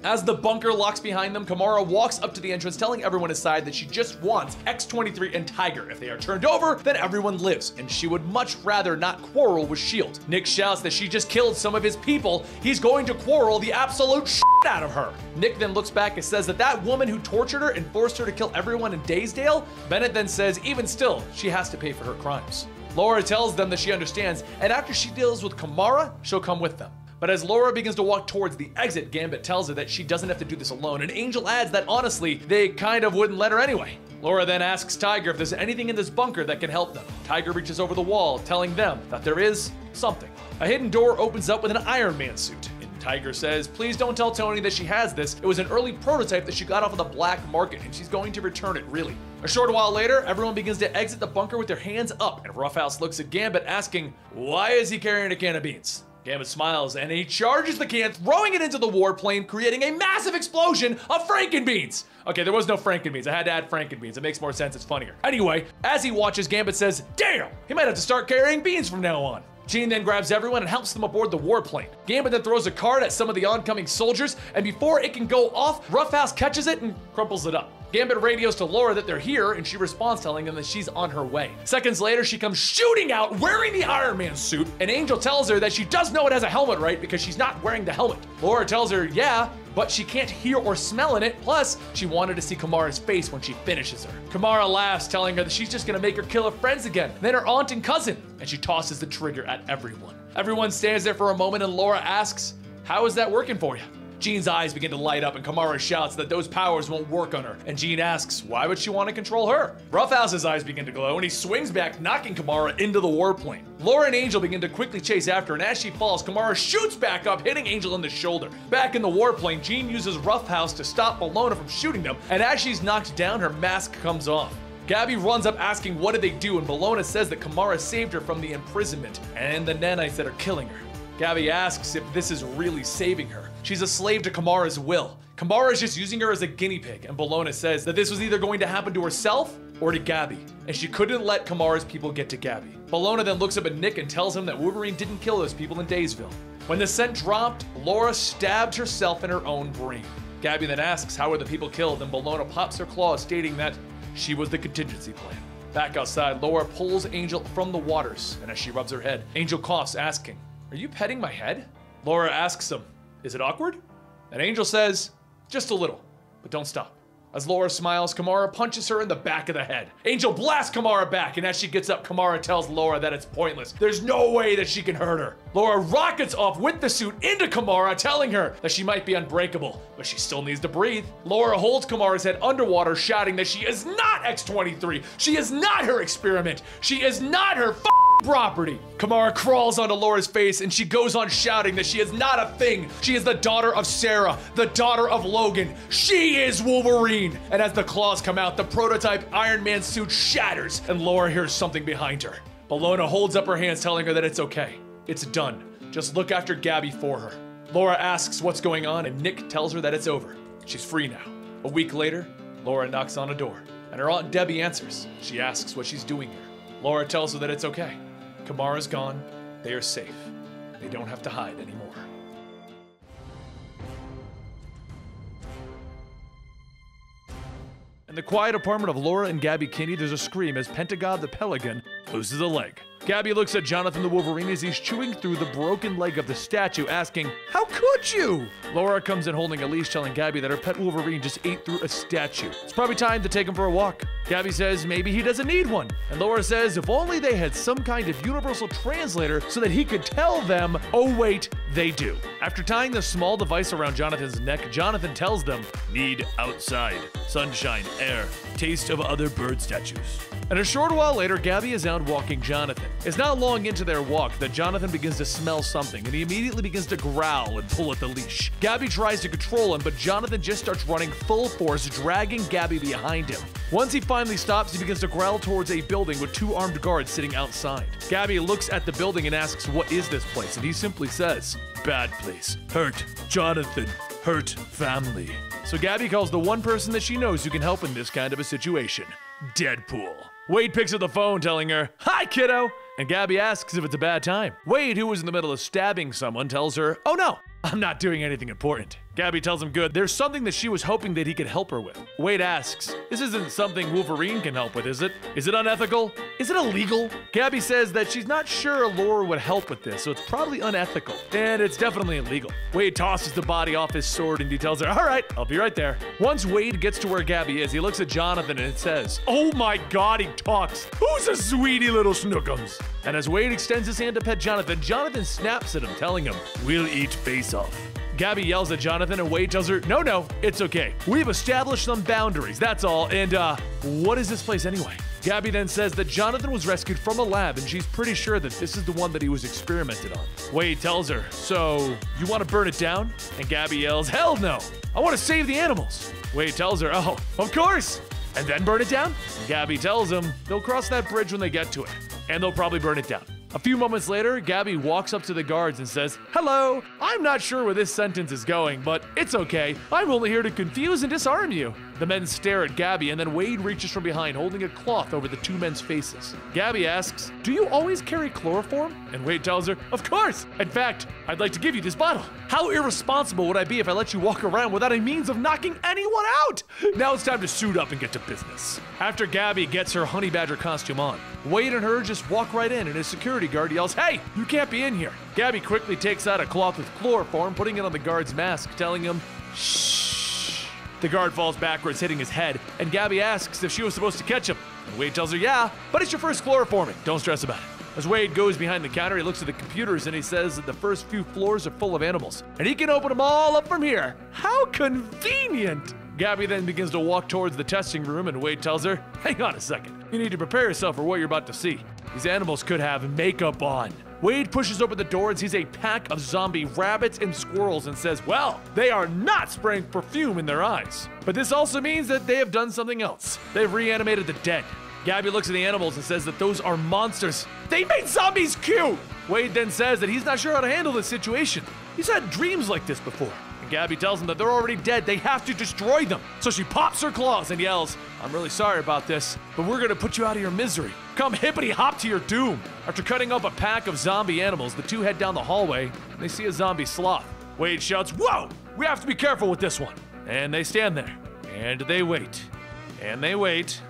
As the bunker locks behind them, Kimura walks up to the entrance, telling everyone inside that she just wants X-23 and Tiger. If they are turned over, then everyone lives, and she would much rather not quarrel with S.H.I.E.L.D. Nick shouts that she just killed some of his people. He's going to quarrel the absolute shit out of her. Nick then looks back and says that that woman who tortured her and forced her to kill everyone in Daysdale, Bennett then says even still, she has to pay for her crimes. Laura tells them that she understands, and after she deals with Kimura, she'll come with them. But as Laura begins to walk towards the exit, Gambit tells her that she doesn't have to do this alone, and Angel adds that honestly, they kind of wouldn't let her anyway. Laura then asks Tiger if there's anything in this bunker that can help them. Tiger reaches over the wall, telling them that there is something. A hidden door opens up with an Iron Man suit. And Tiger says, please don't tell Tony that she has this. It was an early prototype that she got off of the black market, and she's going to return it, really. A short while later, everyone begins to exit the bunker with their hands up, and Roughhouse looks at Gambit asking, why is he carrying a can of beans? Gambit smiles and he charges the can, throwing it into the warplane, creating a massive explosion of Frankenbeans. Okay, there was no Frankenbeans. I had to add Frankenbeans. It makes more sense. It's funnier. Anyway, as he watches, Gambit says, Damn, he might have to start carrying beans from now on. Jean then grabs everyone and helps them aboard the warplane. Gambit then throws a card at some of the oncoming soldiers, and before it can go off, Roughhouse catches it and crumples it up. Gambit radios to Laura that they're here, and she responds telling them that she's on her way. Seconds later, she comes shooting out wearing the Iron Man suit, and Angel tells her that she does know it has a helmet, right? Because she's not wearing the helmet. Laura tells her, yeah, but she can't hear or smell in it. Plus, she wanted to see Kimura's face when she finishes her. Kimura laughs, telling her that she's just gonna make her kill her friends again, then her aunt and cousin, and she tosses the trigger at everyone. Everyone stands there for a moment, and Laura asks, How is that working for you? Jean's eyes begin to light up and Kimura shouts that those powers won't work on her. And Jean asks, why would she want to control her? Roughhouse's eyes begin to glow and he swings back, knocking Kimura into the warplane. Laura and Angel begin to quickly chase after and as she falls, Kimura shoots back up, hitting Angel in the shoulder. Back in the warplane, Jean uses Roughhouse to stop Bellona from shooting them, and as she's knocked down, her mask comes off. Gabby runs up asking what did they do and Bellona says that Kimura saved her from the imprisonment and the nanites that are killing her. Gabby asks if this is really saving her. She's a slave to Kimura's will. Kimura is just using her as a guinea pig, and Bellona says that this was either going to happen to herself or to Gabby, and she couldn't let Kimura's people get to Gabby. Bellona then looks up at Nick and tells him that Wolverine didn't kill those people in Daysville. When the scent dropped, Laura stabbed herself in her own brain. Gabby then asks how were the people killed, and Bellona pops her claws, stating that she was the contingency plan. Back outside, Laura pulls Angel from the waters, and as she rubs her head, Angel coughs, asking, Are you petting my head? Laura asks him, is it awkward? And Angel says, just a little, but don't stop. As Laura smiles, Kimura punches her in the back of the head. Angel blasts Kimura back, and as she gets up, Kimura tells Laura that it's pointless. There's no way that she can hurt her. Laura rockets off with the suit into Kimura, telling her that she might be unbreakable, but she still needs to breathe. Laura holds Kimura's head underwater, shouting that she is not X-23. She is not her experiment. She is not her property. Kimura crawls onto Laura's face and she goes on shouting that she is not a thing. She is the daughter of Sarah, the daughter of Logan. She is Wolverine. And as the claws come out, the prototype Iron Man suit shatters and Laura hears something behind her. Bellona holds up her hands telling her that it's okay. It's done. Just look after Gabby for her. Laura asks what's going on and Nick tells her that it's over. She's free now. A week later, Laura knocks on a door and her Aunt Debbie answers. She asks what she's doing here. Laura tells her that it's okay. Kimura's gone. They are safe. They don't have to hide anymore. In the quiet apartment of Laura and Gabby Kinney, there's a scream as Pentagon the Pelican loses a leg. Gabby looks at Jonathan the Wolverine as he's chewing through the broken leg of the statue, asking, How could you? Laura comes in holding a leash, telling Gabby that her pet Wolverine just ate through a statue. It's probably time to take him for a walk. Gabby says maybe he doesn't need one. And Laura says if only they had some kind of universal translator so that he could tell them, oh wait, they do. After tying the small device around Jonathan's neck, Jonathan tells them, need outside, sunshine, air, taste of other bird statues. And a short while later, Gabby is out walking Jonathan. It's not long into their walk that Jonathan begins to smell something, and he immediately begins to growl and pull at the leash. Gabby tries to control him, but Jonathan just starts running full force, dragging Gabby behind him. Once he finally stops, he begins to growl towards a building with two armed guards sitting outside. Gabby looks at the building and asks, What is this place? And he simply says, Bad place. Hurt. Jonathan. Hurt family. So Gabby calls the one person that she knows who can help in this kind of a situation Deadpool. Wade picks up the phone telling her, Hi, kiddo! And Gabby asks if it's a bad time. Wade, who was in the middle of stabbing someone, tells her, Oh no, I'm not doing anything important. Gabby tells him good. There's something that she was hoping that he could help her with. Wade asks, This isn't something Wolverine can help with, is it? Is it unethical? Is it illegal? Gabby says that she's not sure Laura would help with this, so it's probably unethical. And it's definitely illegal. Wade tosses the body off his sword and he tells her, All right, I'll be right there. Once Wade gets to where Gabby is, he looks at Jonathan and says, Oh my god, he talks. Who's a sweetie little snookums? And as Wade extends his hand to pet Jonathan, Jonathan snaps at him, telling him, We'll eat face off. Gabby yells at Jonathan and Wade tells her, No, no, it's okay. We've established some boundaries, that's all. And, uh, what is this place anyway? Gabby then says that Jonathan was rescued from a lab and she's pretty sure that this is the one that he was experimented on. Wade tells her, So, you want to burn it down? And Gabby yells, Hell no! I want to save the animals! Wade tells her, Oh, of course! And then burn it down? And Gabby tells him they'll cross that bridge when they get to it, and they'll probably burn it down. A few moments later, Gabby walks up to the guards and says, Hello, I'm not sure where this sentence is going, but it's okay. I'm only here to confuse and disarm you. The men stare at Gabby, and then Wade reaches from behind, holding a cloth over the two men's faces. Gabby asks, Do you always carry chloroform? And Wade tells her, Of course! In fact, I'd like to give you this bottle. How irresponsible would I be if I let you walk around without a means of knocking anyone out? Now it's time to suit up and get to business. After Gabby gets her honey badger costume on, Wade and her just walk right in, and his security guard yells, Hey, you can't be in here. Gabby quickly takes out a cloth with chloroform, putting it on the guard's mask, telling him, Shh. The guard falls backwards, hitting his head, and Gabby asks if she was supposed to catch him. And Wade tells her, Yeah, but it's your first chloroforming. Don't stress about it. As Wade goes behind the counter, he looks at the computers and he says that the first few floors are full of animals, and he can open them all up from here. How convenient! Gabby then begins to walk towards the testing room, and Wade tells her, Hang on a second. You need to prepare yourself for what you're about to see. These animals could have makeup on. Wade pushes open the door and sees a pack of zombie rabbits and squirrels and says, Well, they are not spraying perfume in their eyes. But this also means that they have done something else. They've reanimated the dead. Gabby looks at the animals and says that those are monsters. They made zombies cute! Wade then says that he's not sure how to handle this situation. He's had dreams like this before. And Gabby tells him that they're already dead. They have to destroy them. So she pops her claws and yells, I'm really sorry about this, but we're gonna put you out of your misery. Come hippity hop to your doom. After cutting up a pack of zombie animals, the two head down the hallway and they see a zombie sloth. Wade shouts, Whoa! We have to be careful with this one. And they stand there. And they wait. And they wait.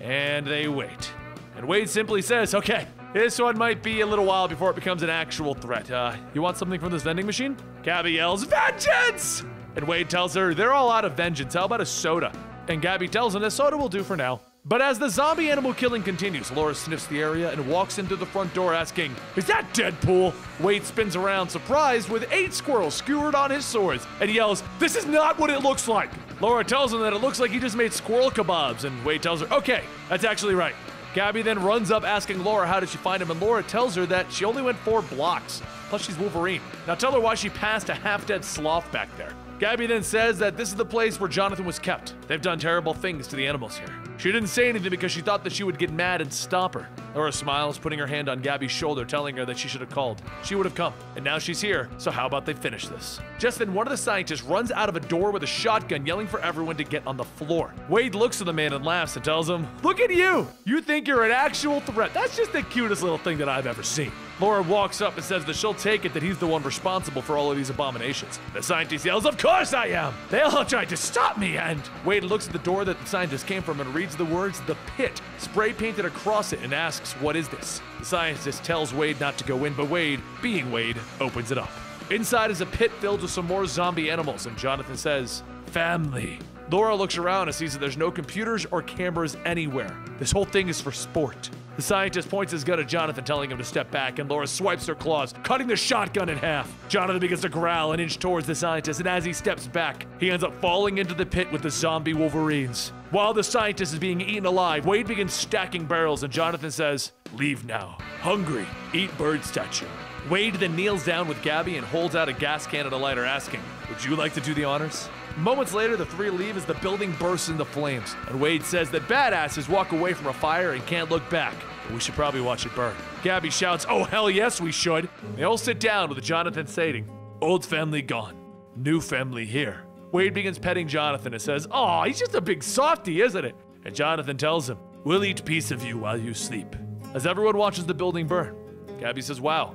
And they wait. And Wade simply says, Okay, this one might be a little while before it becomes an actual threat. Uh, you want something from this vending machine? Gabby yells, Vengeance! And Wade tells her, They're all out of vengeance. How about a soda? And Gabby tells him that soda will do for now. But as the zombie animal killing continues, Laura sniffs the area and walks into the front door asking, Is that Deadpool? Wade spins around, surprised, with eight squirrels skewered on his swords, and yells, This is not what it looks like! Laura tells him that it looks like he just made squirrel kebabs, and Wade tells her, Okay, that's actually right. Gabby then runs up asking Laura how did she find him, and Laura tells her that she only went four blocks. Plus, she's Wolverine. Now tell her why she passed a half dead sloth back there. Gabby then says that this is the place where Jonathan was kept. They've done terrible things to the animals here. She didn't say anything because she thought that she would get mad and stop her. Laura smiles, putting her hand on Gabby's shoulder, telling her that she should have called. She would have come, and now she's here, so how about they finish this? Just then, one of the scientists runs out of a door with a shotgun, yelling for everyone to get on the floor. Wade looks at the man and laughs and tells him, Look at you! You think you're an actual threat. That's just the cutest little thing that I've ever seen. Laura walks up and says that she'll take it that he's the one responsible for all of these abominations. The scientist yells, Of course I am! They all tried to stop me, and Wade looks at the door that the scientist came from and reads the words, The Pit, spray painted across it, and asks, What is this? The scientist tells Wade not to go in, but Wade, being Wade, opens it up. Inside is a pit filled with some more zombie animals, and Jonathan says, Family. Laura looks around and sees that there's no computers or cameras anywhere. This whole thing is for sport. The scientist points his gun at Jonathan, telling him to step back, and Laura swipes her claws, cutting the shotgun in half. Jonathan begins to growl and inch towards the scientist, and as he steps back, he ends up falling into the pit with the zombie wolverines. While the scientist is being eaten alive, Wade begins stacking barrels, and Jonathan says, Leave now. Hungry. Eat bird statue. Wade then kneels down with Gabby and holds out a gas can and a lighter, asking, Would you like to do the honors? Moments later, the three leave as the building bursts into flames, and Wade says that badasses walk away from a fire and can't look back. But we should probably watch it burn. Gabby shouts, Oh, hell yes, we should. They all sit down with Jonathan stating, Old family gone, new family here. Wade begins petting Jonathan and says, Aw, he's just a big softy, isn't it? And Jonathan tells him, We'll eat piece of you while you sleep. As everyone watches the building burn, Gabby says, Wow,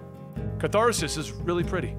catharsis is really pretty.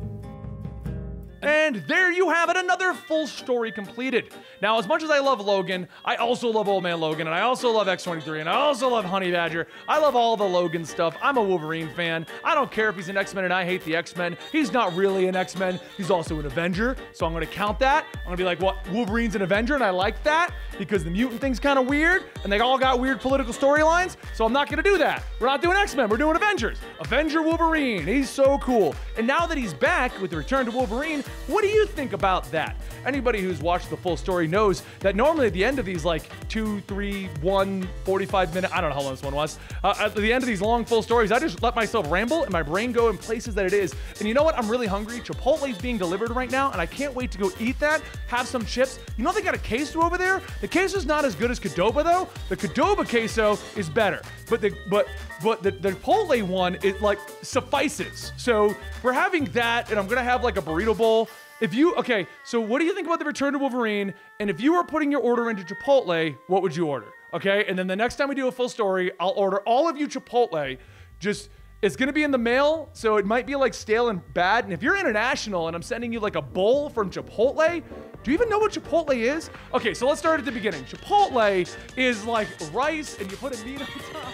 And there you have it, another full story completed. Now, as much as I love Logan, I also love Old Man Logan, and I also love X23, and I also love Honey Badger. I love all the Logan stuff. I'm a Wolverine fan. I don't care if he's an X Men and I hate the X Men. He's not really an X Men, he's also an Avenger. So I'm gonna count that. I'm gonna be like, what? Wolverine's an Avenger, and I like that because the mutant thing's kind of weird, and they all got weird political storylines. So I'm not gonna do that. We're not doing X Men, we're doing Avengers. Avenger Wolverine. He's so cool. And now that he's back with the return to Wolverine, what do you think about that? Anybody who's watched the full story knows that normally at the end of these, like two, three, one, 45 minute, I don't know how long this one was, uh, at the end of these long full stories, I just let myself ramble and my brain go in places that it is. And you know what? I'm really hungry. Chipotle's being delivered right now, and I can't wait to go eat that, have some chips. You know they got a queso over there? The queso's not as good as Qdoba though. The Qdoba queso is better, but the but but the, the Chipotle one it like suffices. So we're having that, and I'm gonna have like a burrito bowl. If you okay, so what do you think about the Return to Wolverine? And if you were putting your order into Chipotle, what would you order? Okay, and then the next time we do a full story, I'll order all of you Chipotle. Just it's gonna be in the mail, so it might be like stale and bad. And if you're international and I'm sending you like a bowl from Chipotle, do you even know what Chipotle is? Okay, so let's start at the beginning. Chipotle is like rice and you put a meat on top.